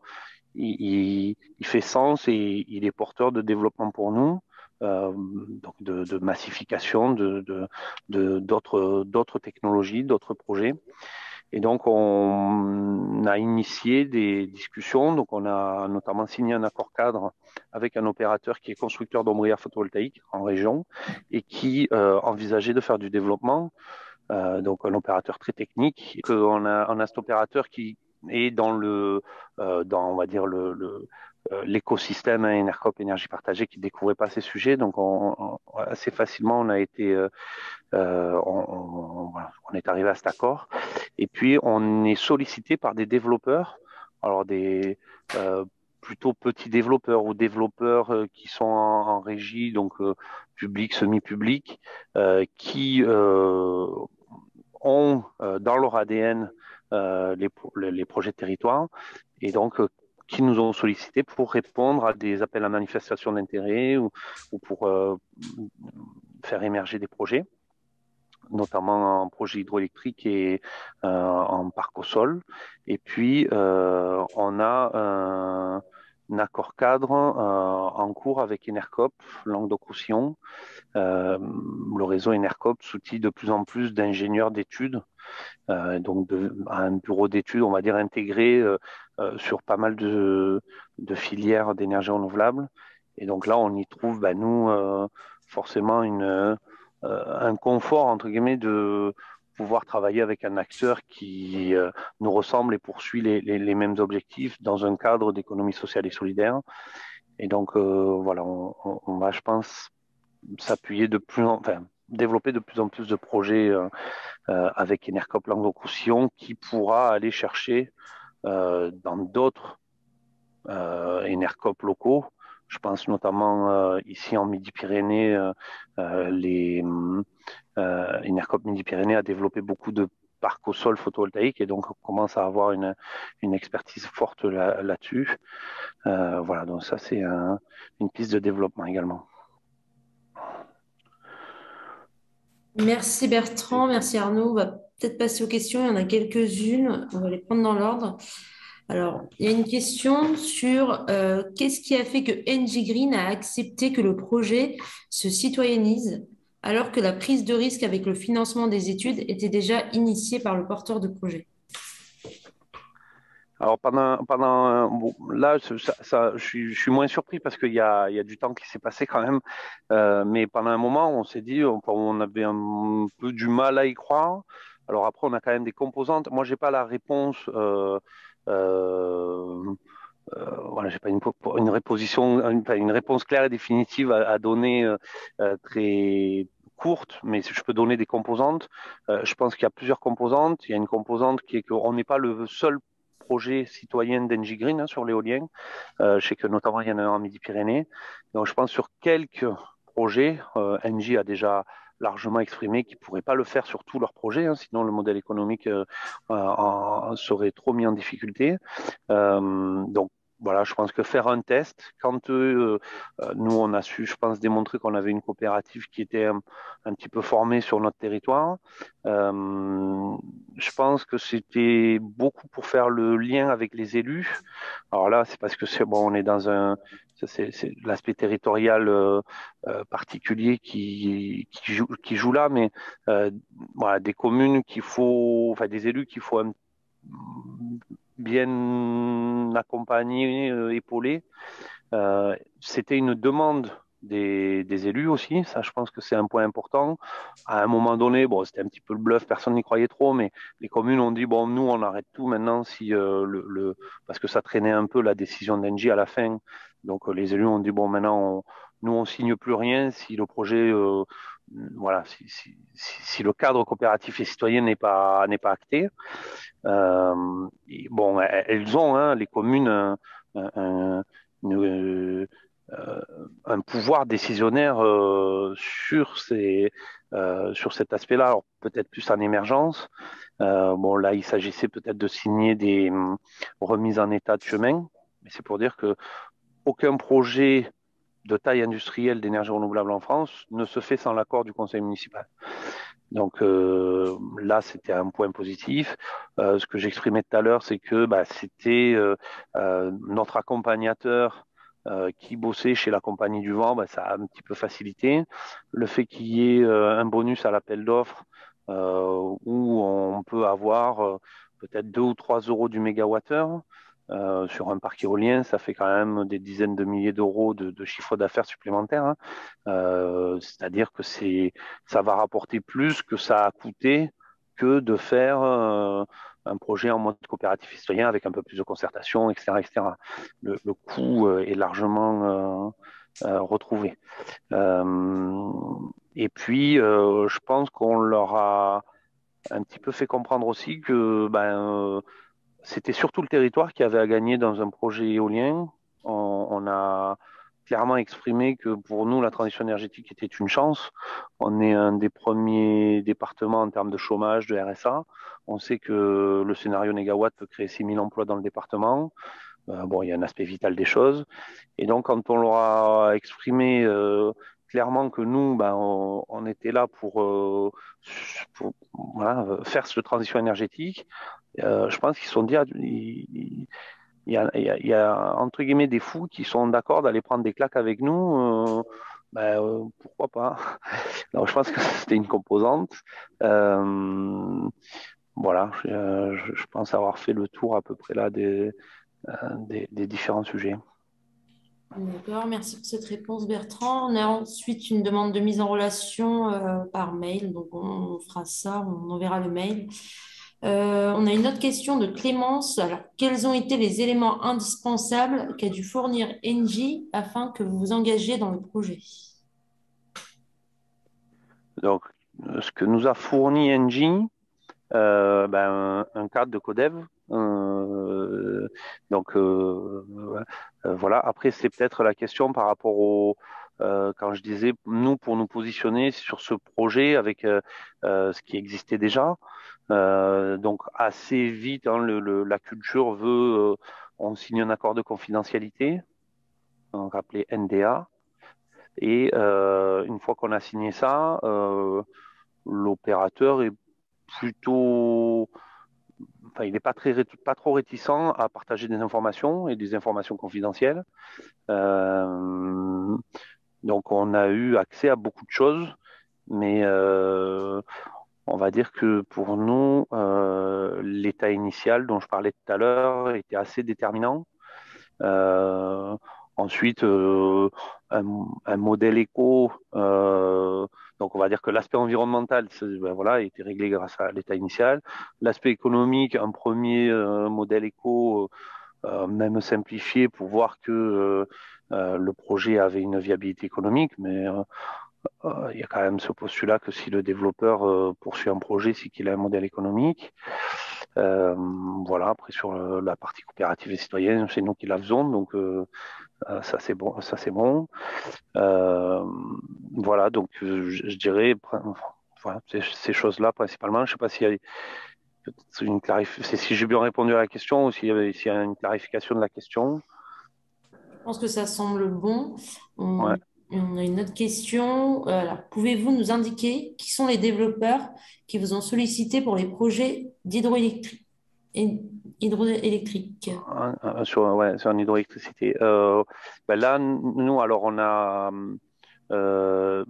il, il, fait sens et il est porteur de développement pour nous. Euh, donc de, de, massification de d'autres d'autres technologies, d'autres projets. Et donc on a initié des discussions. Donc on a notamment signé un accord cadre avec un opérateur qui est constructeur d'ombrières photovoltaïques en région et qui euh, envisageait de faire du développement euh, donc un opérateur très technique. On a, on a cet opérateur qui est dans le, euh, dans on va dire le, euh, l'écosystème Enercop énergie partagée qui découvrait pas ces sujets. Donc on, on, assez facilement on a été, on, est arrivé à cet accord. Et puis on est sollicité par des développeurs, alors des plutôt petits développeurs ou développeurs qui sont en, régie, donc public, semi-public, qui ont euh, dans leur ADN euh, les, projets de territoire et donc euh, qui nous ont sollicité pour répondre à des appels à manifestation d'intérêt ou, ou, pour faire émerger des projets notamment en projet hydroélectrique et euh, en parc au sol. Et puis, euh, on a cadre euh, en cours avec Enercop, Languedoc-Roussillon. Euh, le réseau Enercop s'outille de plus en plus d'ingénieurs d'études, euh, donc un bureau d'études, on va dire intégré sur pas mal de, filières d'énergie renouvelable. Et donc là, on y trouve, bah, nous, forcément une, un confort entre guillemets de pouvoir travailler avec un acteur qui euh, nous ressemble et poursuit les, mêmes objectifs dans un cadre d'économie sociale et solidaire. Et donc, euh, voilà, on, va, je pense, s'appuyer de plus en, enfin, développer de plus en plus de projets euh, avec Enercop Languedoc-Roussillon qui pourra aller chercher dans d'autres Enercop locaux je pense notamment euh, ici en Midi-Pyrénées, euh, euh les Midi-Pyrénées a développé beaucoup de parcs au sol photovoltaïques et donc on commence à avoir une, expertise forte là-dessus. Là voilà, donc ça c'est un, une piste de développement également. Merci Bertrand, merci Arnaud. On va peut-être passer aux questions. Il y en a quelques-unes. On va les prendre dans l'ordre. Alors, il y a une question sur euh, qu'est-ce qui a fait que NG Green a accepté que le projet se citoyennise alors que la prise de risque avec le financement des études était déjà initiée par le porteur de projet? Alors pendant, pendant là, je, suis, je, moins surpris parce qu'il y a, du temps qui s'est passé quand même. Euh, mais pendant un moment, on s'est dit, on, avait un peu du mal à y croire. Alors après, on a quand même des composantes. Moi, j'ai pas la réponse. Euh, voilà, j'ai pas une, réponse claire et définitive à, donner euh, euh très courte, mais je peux donner des composantes. Euh, je pense qu'il y a plusieurs composantes. Il y a une composante qui est qu'on n'est pas le seul projet citoyen d'Engie Green hein, sur l'éolien. Euh, je sais que notamment il y en a un en Midi-Pyrénées. Donc je pense sur quelques projets, euh, Engie a déjà largement exprimé qu'ils pourraient pas le faire sur tous leurs projets, hein, sinon le modèle économique euh, en, serait trop mis en difficulté. Euh, donc voilà, je pense que faire un test, quand euh, euh, nous, on a su, je pense, démontrer qu'on avait une coopérative qui était un, petit peu formée sur notre territoire, euh, je pense que c'était beaucoup pour faire le lien avec les élus. Alors là, c'est parce que c'est bon, on est dans un, c'est l'aspect territorial particulier qui, joue, là, mais voilà, des communes qu'il faut, enfin des élus qu'il faut bien accompagné, euh, épaulé. Euh, C'était une demande des, élus aussi, ça je pense que c'est un point important. À un moment donné, bon, c'était un petit peu le bluff, personne n'y croyait trop, mais les communes ont dit bon, nous on arrête tout maintenant si euh, le, parce que ça traînait un peu la décision d'Engie à la fin. Donc les élus ont dit bon, maintenant nous, on signe plus rien si le projet, voilà, si, le cadre coopératif et citoyen n'est pas n'est pas acté. bon, elles ont, hein, les communes, un, un pouvoir décisionnaire sur ces sur cet aspect-là. peut-être plus en émergence, euh, bon, là, il s'agissait peut-être de signer des hum, remises en état de chemin, mais c'est pour dire que aucun projet de taille industrielle d'énergie renouvelable en France ne se fait sans l'accord du conseil municipal. Donc euh, là, c'était un point positif. Euh, ce que j'exprimais tout à l'heure, c'est que bah, c'était notre accompagnateur qui bossait chez la compagnie du vent, bah, ça a un petit peu facilité. Le fait qu'il y ait un bonus à l'appel d'offres euh, où on peut avoir euh, peut-être 2 ou 3 euros du mégawattheure. Euh, sur un parc éolien, ça fait quand même des dizaines de milliers d'euros de, de, chiffre d'affaires supplémentaire. Hein. Euh, C'est-à-dire que c'est, ça va rapporter plus que ça a coûté que de faire euh, un projet en mode coopératif citoyen avec un peu plus de concertation, etc. etc. Le, le coût est largement retrouvé. Et puis, je pense qu'on leur a un petit peu fait comprendre aussi que ben, c'était surtout le territoire qui avait à gagner dans un projet éolien. On, a clairement exprimé que pour nous, la transition énergétique était une chance. On est un des premiers départements en termes de chômage, de RSA. On sait que le scénario négawatt peut créer 6000 emplois dans le département. Euh, bon, il y a un aspect vital des choses. Et donc, quand on leur a exprimé euh, clairement que nous, ben, on, était là pour, euh, faire cette transition énergétique. Euh, je pense qu'ils sont dit, il, y, a, entre guillemets des fous qui sont d'accord d'aller prendre des claques avec nous. Euh, ben, pourquoi pas Je pense que c'était une composante. voilà, je, pense avoir fait le tour à peu près là des, des différents sujets. D'accord, merci pour cette réponse Bertrand. On a ensuite une demande de mise en relation euh, par mail, donc on, fera ça, on enverra le mail. Euh, on a une autre question de Clémence. Alors, quels ont été les éléments indispensables qu'a dû fournir Engie afin que vous vous engagiez dans le projet? Donc, ce que nous a fourni Engie, euh, ben, un cadre de codev euh, donc voilà. Après, c'est peut-être la question par rapport au quand je disais nous pour nous positionner sur ce projet avec ce qui existait déjà. Donc assez vite, hein, la culture veut, on signe un accord de confidentialité, donc appelé NDA. Et une fois qu'on a signé ça, l'opérateur est plutôt il n'est pas, très, pas trop réticent à partager des informations et des informations confidentielles. Euh, donc, on a eu accès à beaucoup de choses, mais euh, on va dire que pour nous, euh, l'état initial dont je parlais tout à l'heure était assez déterminant. ensuite, un, modèle éco donc on va dire que l'aspect environnemental, ben voilà, été réglé grâce à l'état initial. L'aspect économique, un premier euh, modèle éco, euh, euh, même simplifié pour voir que le projet avait une viabilité économique, mais il y a quand même ce postulat que si le développeur poursuit un projet, c'est qu'il a un modèle économique. voilà, après sur la partie coopérative et citoyenne, c'est nous qui la faisons, donc euh, ça c'est bon, ça c'est bon. Euh, voilà, donc je, dirais voilà, ces, choses-là principalement. Je sais pas s'il y a une clarification, si j'ai bien répondu à la question ou s'il y, y, a une clarification de la question. Je pense que ça semble bon. On, a une autre question. Euh, pouvez-vous nous indiquer qui sont les développeurs qui vous ont sollicité pour les projets d'hydroélectrique hydroélectrique sur, ouais, sur une hydroélectricité. Euh, ben là, nous, alors, on a, euh,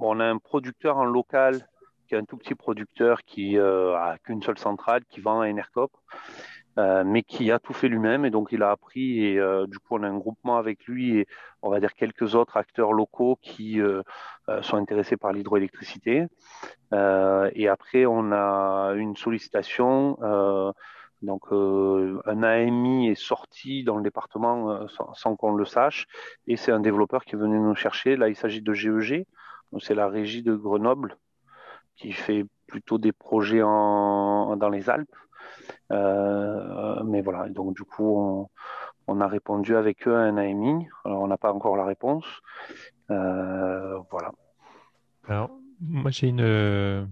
on a un producteur en local qui est un tout petit producteur qui euh, a qu'une seule centrale qui vend à Enercop. Euh, mais qui a tout fait lui-même et donc il a appris et euh, du coup on a un groupement avec lui et on va dire quelques autres acteurs locaux qui euh, sont intéressés par l'hydroélectricité et après on a une sollicitation Donc, un AMI est sorti dans le département sans, qu'on le sache, et c'est un développeur qui est venu nous chercher. Là, il s'agit de GEG, c'est la régie de Grenoble qui fait plutôt des projets dans les Alpes. Mais voilà, donc du coup, on, a répondu avec eux à un AMI. Alors, on n'a pas encore la réponse. voilà. Alors, moi, j'ai une,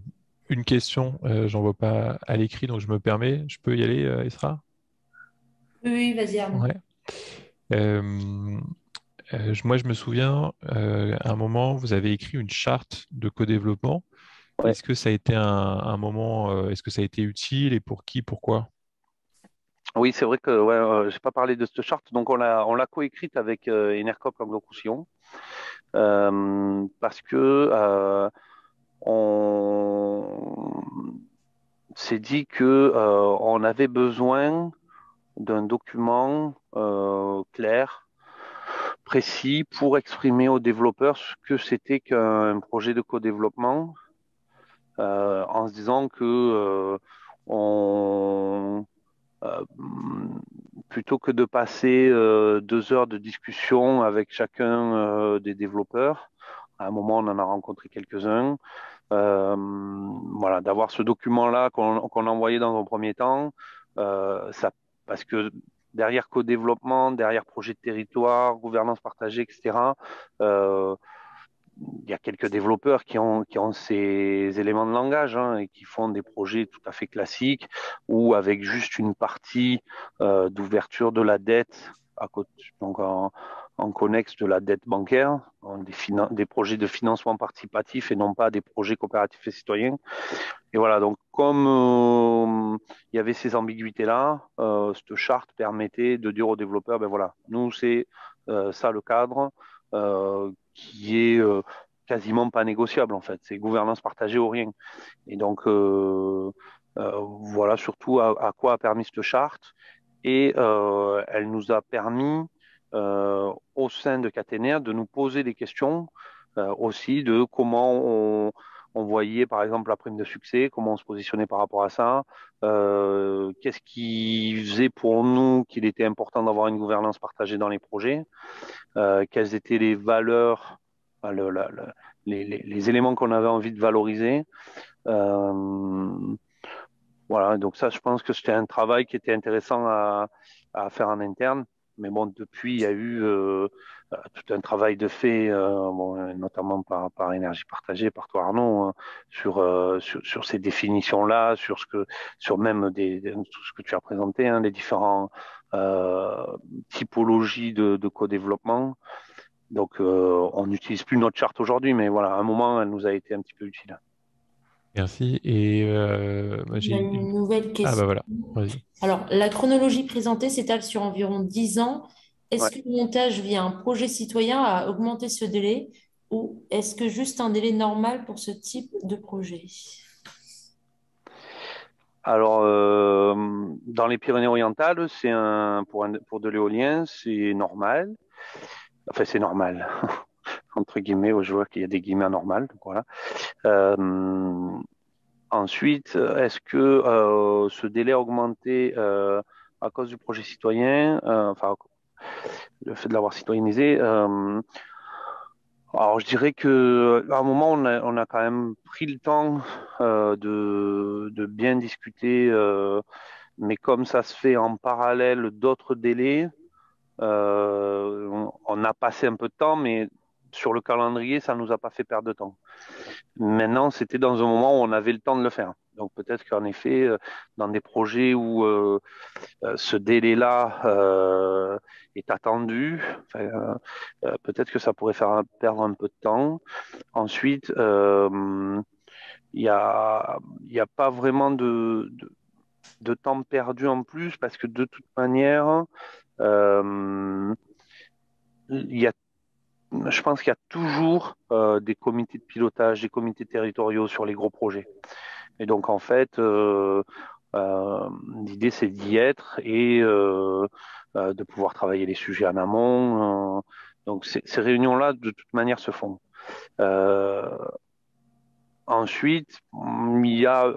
une question. Euh, J'en vois pas à l'écrit, donc je me permets. Je peux y aller, euh, Esra? Oui, vas-y, Arnaud. Euh, moi, je me souviens, à un moment, vous avez écrit une charte de co-développement. Est-ce que ça a été un, moment, est-ce que ça a été utile et pour qui, pourquoi? Oui, c'est vrai que ouais, j'ai pas parlé de cette charte, donc on l'a on l'a coécrite avec Enercop Anglo-Roussillon parce que on s'est dit que euh, on avait besoin d'un document euh, clair, précis, pour exprimer aux développeurs ce que c'était qu'un projet de co-développement, euh, en se disant que on, plutôt que de passer deux heures de discussion avec chacun des développeurs, à un moment on en a rencontré quelques-uns, euh, voilà, d'avoir ce document-là qu'on a envoyé dans un premier temps, euh, ça, parce que derrière co-développement, derrière projet de territoire, gouvernance partagée, etc., euh, il y a quelques développeurs qui ont, qui ont ces éléments de langage hein, et qui font des projets tout à fait classiques ou avec juste une partie d'ouverture de la dette à côté, donc en, en connexe de la dette bancaire, des, projets de financement participatif et non pas des projets coopératifs et citoyens. Et voilà, donc comme euh, il y avait ces ambiguïtés-là, euh, cette charte permettait de dire aux développeurs, ben voilà, nous c'est euh, ça le cadre qui est quasiment pas négociable en fait, c'est gouvernance partagée ou rien. Et donc voilà surtout à, à, quoi a permis cette charte et elle nous a permis euh, au sein de Caténaire de nous poser des questions euh, aussi de comment on, on, voyait par exemple la prime de succès, comment on se positionnait par rapport à ça, euh, qu'est-ce qui faisait pour nous qu'il était important d'avoir une gouvernance partagée dans les projets, euh, quelles étaient les valeurs, le, le, les, éléments qu'on avait envie de valoriser. Euh, voilà, donc ça, je pense que c'était un travail qui était intéressant à, faire en interne. Mais bon, depuis, il y a eu tout un travail de fait, euh, notamment par, par énergie partagée, par toi Arnaud, hein, sur, sur, sur, ces définitions-là, sur ce que, sur même des, tout ce que tu as présenté, hein, les différents typologies de, de co-développement. Donc, on n'utilise plus notre charte aujourd'hui, mais voilà, à un moment, elle nous a été un petit peu utile. Merci. Et euh, j'ai une nouvelle question. Ah bah voilà, Alors, la chronologie présentée s'étale sur environ 10 ans. Est-ce que le montage via un projet citoyen a augmenté ce délai ou est-ce que juste un délai normal pour ce type de projet? Alors, euh, dans les Pyrénées-Orientales, c'est un pour, pour de l'éolien, c'est normal. Enfin, c'est normal. entre guillemets, je vois qu'il y a des guillemets anormales. Donc voilà. Euh, ensuite, est-ce que euh, ce délai a augmenté à cause du projet citoyen, enfin le fait de l'avoir citoyennisé alors je dirais que à un moment on a, on quand même pris le temps de, de, bien discuter, mais comme ça se fait en parallèle d'autres délais, on a passé un peu de temps, mais sur le calendrier, ça ne nous a pas fait perdre de temps. Maintenant, c'était dans un moment où on avait le temps de le faire. Donc peut-être qu'en effet, euh, dans des projets où euh, euh, ce délai-là est attendu, peut-être que ça pourrait faire perdre un peu de temps. Ensuite, il n'y a, a, pas vraiment de, temps perdu en plus parce que de toute manière, y je pense qu'il y a toujours des comités de pilotage, des comités territoriaux sur les gros projets. Et donc, en fait, euh, euh, l'idée, c'est d'y être et de pouvoir travailler les sujets en amont. donc, ces réunions-là, de toute manière, se font. ensuite, il y a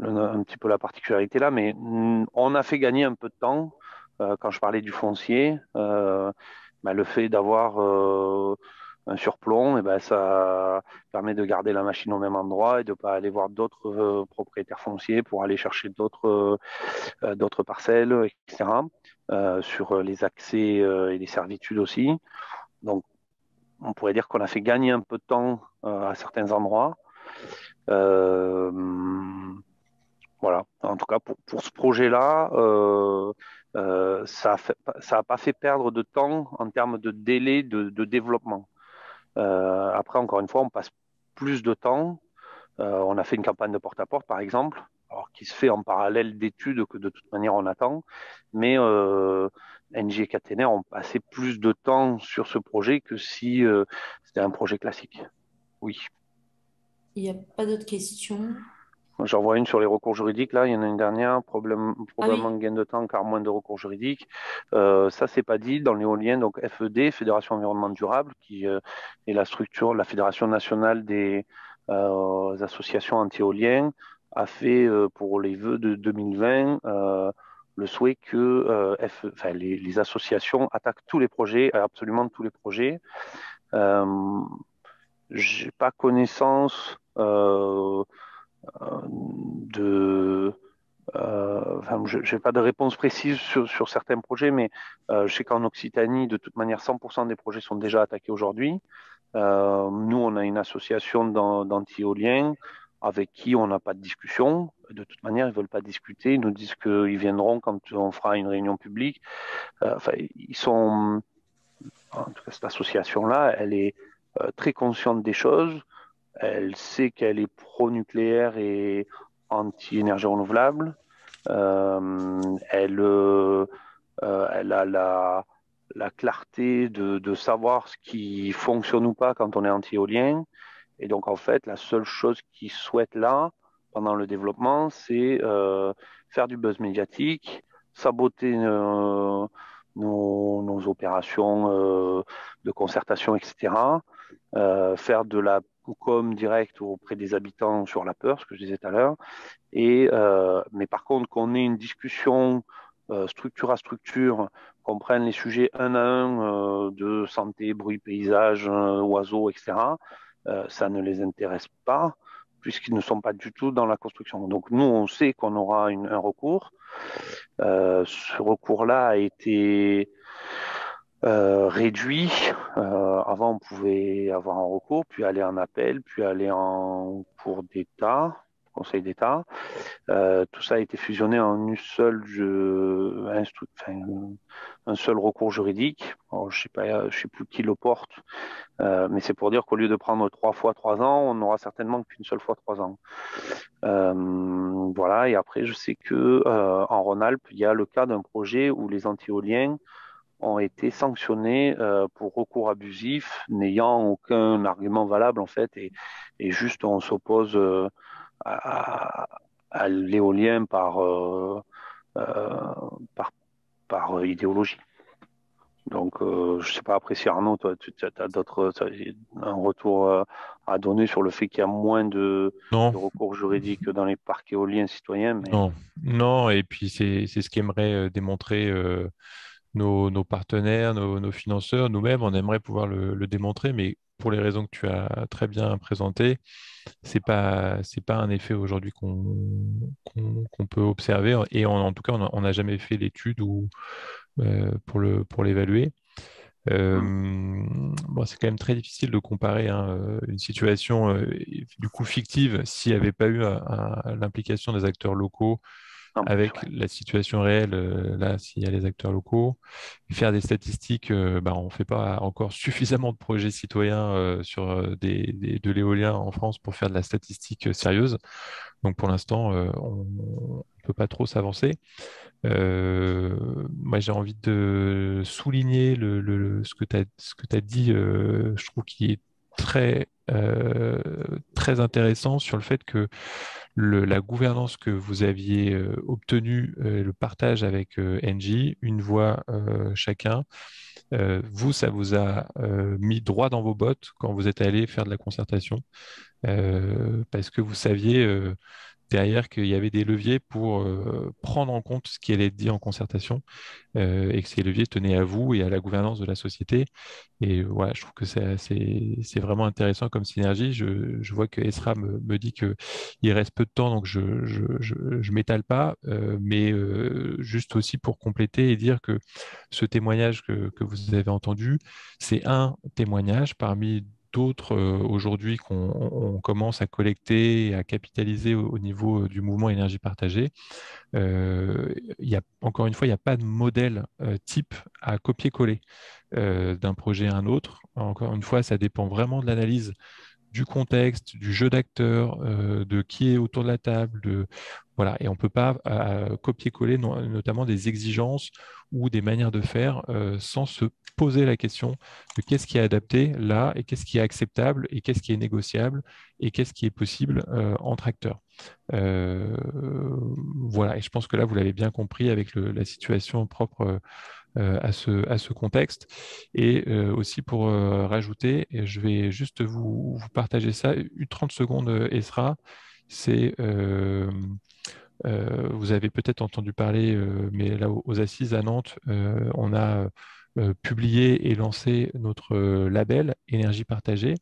un petit peu la particularité là, mais on a fait gagner un peu de temps quand je parlais du foncier. Bah, le fait d'avoir un surplomb, et ben, ça permet de garder la machine au même endroit et de ne pas aller voir d'autres euh, propriétaires fonciers pour aller chercher d'autres euh, d'autres parcelles, etc. Euh, sur les accès et les servitudes aussi. Donc, on pourrait dire qu'on a fait gagner un peu de temps à certains endroits. voilà. En tout cas, pour, ce projet-là, ça n'a pas fait perdre de temps en termes de délai de développement. Euh, après, encore une fois, on passe plus de temps. Euh, on a fait une campagne de porte-à-porte, par exemple, alors qui se fait en parallèle d'études que de toute manière on attend. Mais euh, NG et Catenaire ont passé plus de temps sur ce projet que si c'était un projet classique. Oui. Il n'y a pas d'autres questions? J'en vois une sur les recours juridiques. Là, il y en a une dernière, problème, ah probablement gain de temps car moins de recours juridiques. Euh, ça, c'est pas dit dans l'éolien. Donc FED, Fédération Environnement Durable, qui euh, est la structure, la Fédération nationale des euh, associations anti-éoliennes, a fait euh, pour les vœux de 2020 euh, le souhait que F, enfin, les, les, associations attaquent tous les projets, absolument tous les projets. J'ai pas connaissance. Euh, euh, enfin, je n'ai pas de réponse précise sur, certains projets, mais euh, je sais qu'en Occitanie, de toute manière, 100% des projets sont déjà attaqués aujourd'hui. Euh, nous, on a une association d'anti-éoliens avec qui on n'a pas de discussion. De toute manière, ils veulent pas discuter. Ils nous disent qu'ils viendront quand on fera une réunion publique. Euh, enfin, ils sont, en tout cas, cette association-là, elle est euh, très consciente des choses. Elle sait qu'elle est pro-nucléaire et anti-énergie renouvelable. Euh, elle, euh, elle a la, la clarté de, savoir ce qui fonctionne ou pas quand on est anti-éolien. Et donc, en fait, la seule chose qu'ils souhaitent là, pendant le développement, c'est euh, faire du buzz médiatique, saboter euh, nos, nos, opérations euh, de concertation, etc., euh, faire de la comme direct auprès des habitants sur la peur, ce que je disais tout à l'heure. Et euh, mais par contre, qu'on ait une discussion euh, structure à structure, qu'on prenne les sujets un à un euh, de santé, bruit, paysage, oiseaux, etc. Ça ne les intéresse pas puisqu'ils ne sont pas du tout dans la construction. Donc nous, on sait qu'on aura un recours. ce recours-là a été euh, réduit. Euh, avant, on pouvait avoir un recours, puis aller en appel, puis aller en cours d'État, Conseil d'État. Euh, tout ça a été fusionné en une seule, un, enfin, un seul recours juridique. Je sais pas, je sais plus qui le porte, euh, mais c'est pour dire qu'au lieu de prendre trois fois trois ans, on n'aura certainement qu'une seule fois trois ans. Euh, voilà. Et après, je sais que en Rhône-Alpes, il y a le cas d'un projet où les anti-éoliens ont été sanctionnés euh, pour recours abusif, n'ayant aucun argument valable en fait, et, et juste on s'oppose euh, à, à l'éolien par, euh, par, par idéologie. Donc, euh, je sais pas après si Arnaud, toi, tu as d'autres un retour à donner sur le fait qu'il y a moins de, de, recours juridiques dans les parcs éoliens citoyens. Mais... Non, non, et puis c'est ce qu'aimerait démontrer nos, nos partenaires, nos, nos financeurs, nous-mêmes, on aimerait pouvoir le, le, démontrer, mais pour les raisons que tu as très bien présentées, pas c'est pas un effet aujourd'hui qu'on qu qu peut observer et on, en tout cas on n'a jamais fait l'étude euh, pour l'évaluer. Euh, bon, c'est quand même très difficile de comparer hein, une situation euh, du coup fictive s'il n'y avait pas eu l'implication des acteurs locaux avec la situation réelle, euh, là, s'il y a les acteurs locaux. faire des statistiques, euh, bah, on ne fait pas encore suffisamment de projets citoyens euh, sur des, des, de l'éolien en France pour faire de la statistique sérieuse. Donc pour l'instant, on ne peut pas trop s'avancer. moi, j'ai envie de souligner le, le, ce que tu as, as, dit, je trouve qu'il est très, très intéressant sur le fait que la gouvernance que vous aviez obtenue, le partage avec NG, une voix chacun, vous, ça vous a mis droit dans vos bottes quand vous êtes allé faire de la concertation, parce que vous saviez derrière qu'il y avait des leviers pour euh, prendre en compte ce qui allait être dit en concertation euh, et que ces leviers tenaient à vous et à la gouvernance de la société. Et voilà, je trouve que c'est vraiment intéressant comme synergie. Je, je vois que Esra me, me dit qu'il reste peu de temps, donc je ne je, je, m'étale pas, euh, mais juste aussi pour compléter et dire que ce témoignage que, que vous avez entendu, c'est un témoignage parmi d'autres euh, aujourd'hui qu'on commence à collecter et à capitaliser au, niveau euh, du mouvement énergie partagée. Euh, y a, encore une fois, il n'y a pas de modèle type à copier-coller d'un projet à un autre. Encore une fois, ça dépend vraiment de l'analyse du contexte, du jeu d'acteurs, de qui est autour de la table, de voilà. Et on ne peut pas copier-coller notamment des exigences ou des manières de faire sans se poser la question de qu'est-ce qui est adapté là et qu'est-ce qui est acceptable et qu'est-ce qui est négociable et qu'est-ce qui est possible euh, entre acteurs. Euh, voilà, et je pense que là, vous l'avez bien compris avec la situation propre euh, à, ce, à ce contexte. Et aussi pour rajouter, et je vais juste vous, partager ça, 30 secondes, Esra, c'est... vous avez peut-être entendu parler, mais là aux assises à Nantes, on a euh, publié et lancé notre euh, label Énergie partagée,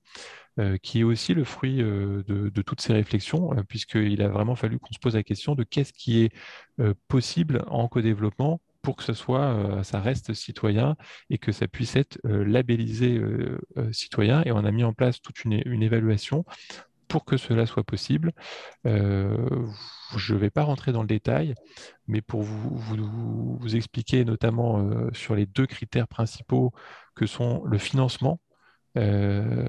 euh, qui est aussi le fruit de, toutes ces réflexions, puisqu'il a vraiment fallu qu'on se pose la question de qu'est-ce qui est possible en co-développement pour que ce soit, ça reste citoyen et que ça puisse être labellisé citoyen. Et on a mis en place toute une, évaluation pour que cela soit possible. je ne vais pas rentrer dans le détail, mais pour vous, vous, expliquer notamment euh, sur les deux critères principaux que sont le financement euh,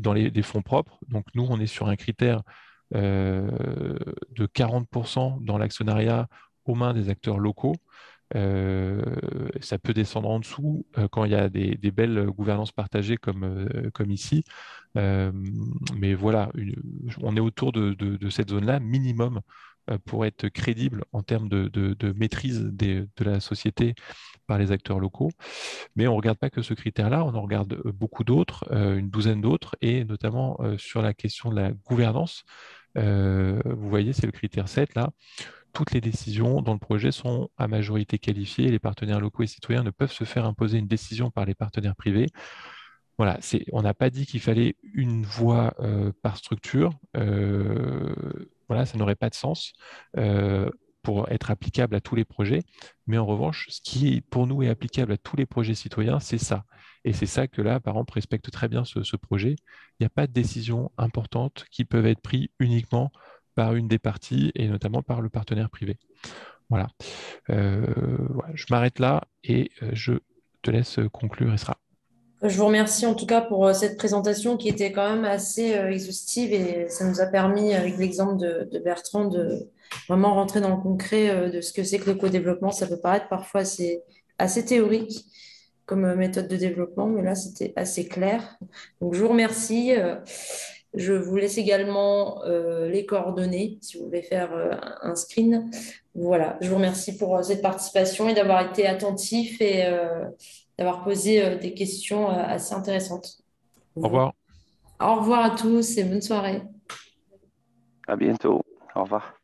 dans les, fonds propres. Donc nous, on est sur un critère euh, de 40% dans l'actionnariat aux mains des acteurs locaux. ça peut descendre en dessous quand il y a des, belles gouvernances partagées comme, comme ici. mais voilà, on est autour de, cette zone-là, minimum euh, pour être crédible en termes de, maîtrise de la société par les acteurs locaux. Mais on ne regarde pas que ce critère-là, on en regarde euh, beaucoup d'autres, euh, une douzaine d'autres, et notamment sur la question de la gouvernance. vous voyez, c'est le critère 7 là. Toutes les décisions dans le projet sont à majorité qualifiée. Les partenaires locaux et citoyens ne peuvent se faire imposer une décision par les partenaires privés. Voilà, on n'a pas dit qu'il fallait une voie par structure voilà, ça n'aurait pas de sens euh, pour être applicable à tous les projets. Mais en revanche, ce qui pour nous est applicable à tous les projets citoyens, c'est ça. Et c'est ça que là, par exemple, respecte très bien ce, projet. Il n'y a pas de décisions importantes qui peuvent être prises uniquement par une des parties et notamment par le partenaire privé. Voilà. Euh, je m'arrête là et euh, je te laisse conclure, Esra. Je vous remercie en tout cas pour euh, cette présentation qui était quand même assez euh, exhaustive et ça nous a permis, avec l'exemple de, Bertrand, de vraiment rentrer dans le concret euh, de ce que c'est que le co-développement. Ça peut paraître parfois assez théorique comme méthode de développement, mais là, c'était assez clair. Donc, je vous remercie. Je vous laisse également les coordonnées si vous voulez faire un screen. Voilà, je vous remercie pour cette participation et d'avoir été attentif et d'avoir posé euh, des questions euh, assez intéressantes. Au revoir. Au revoir à tous et bonne soirée. À bientôt. Au revoir.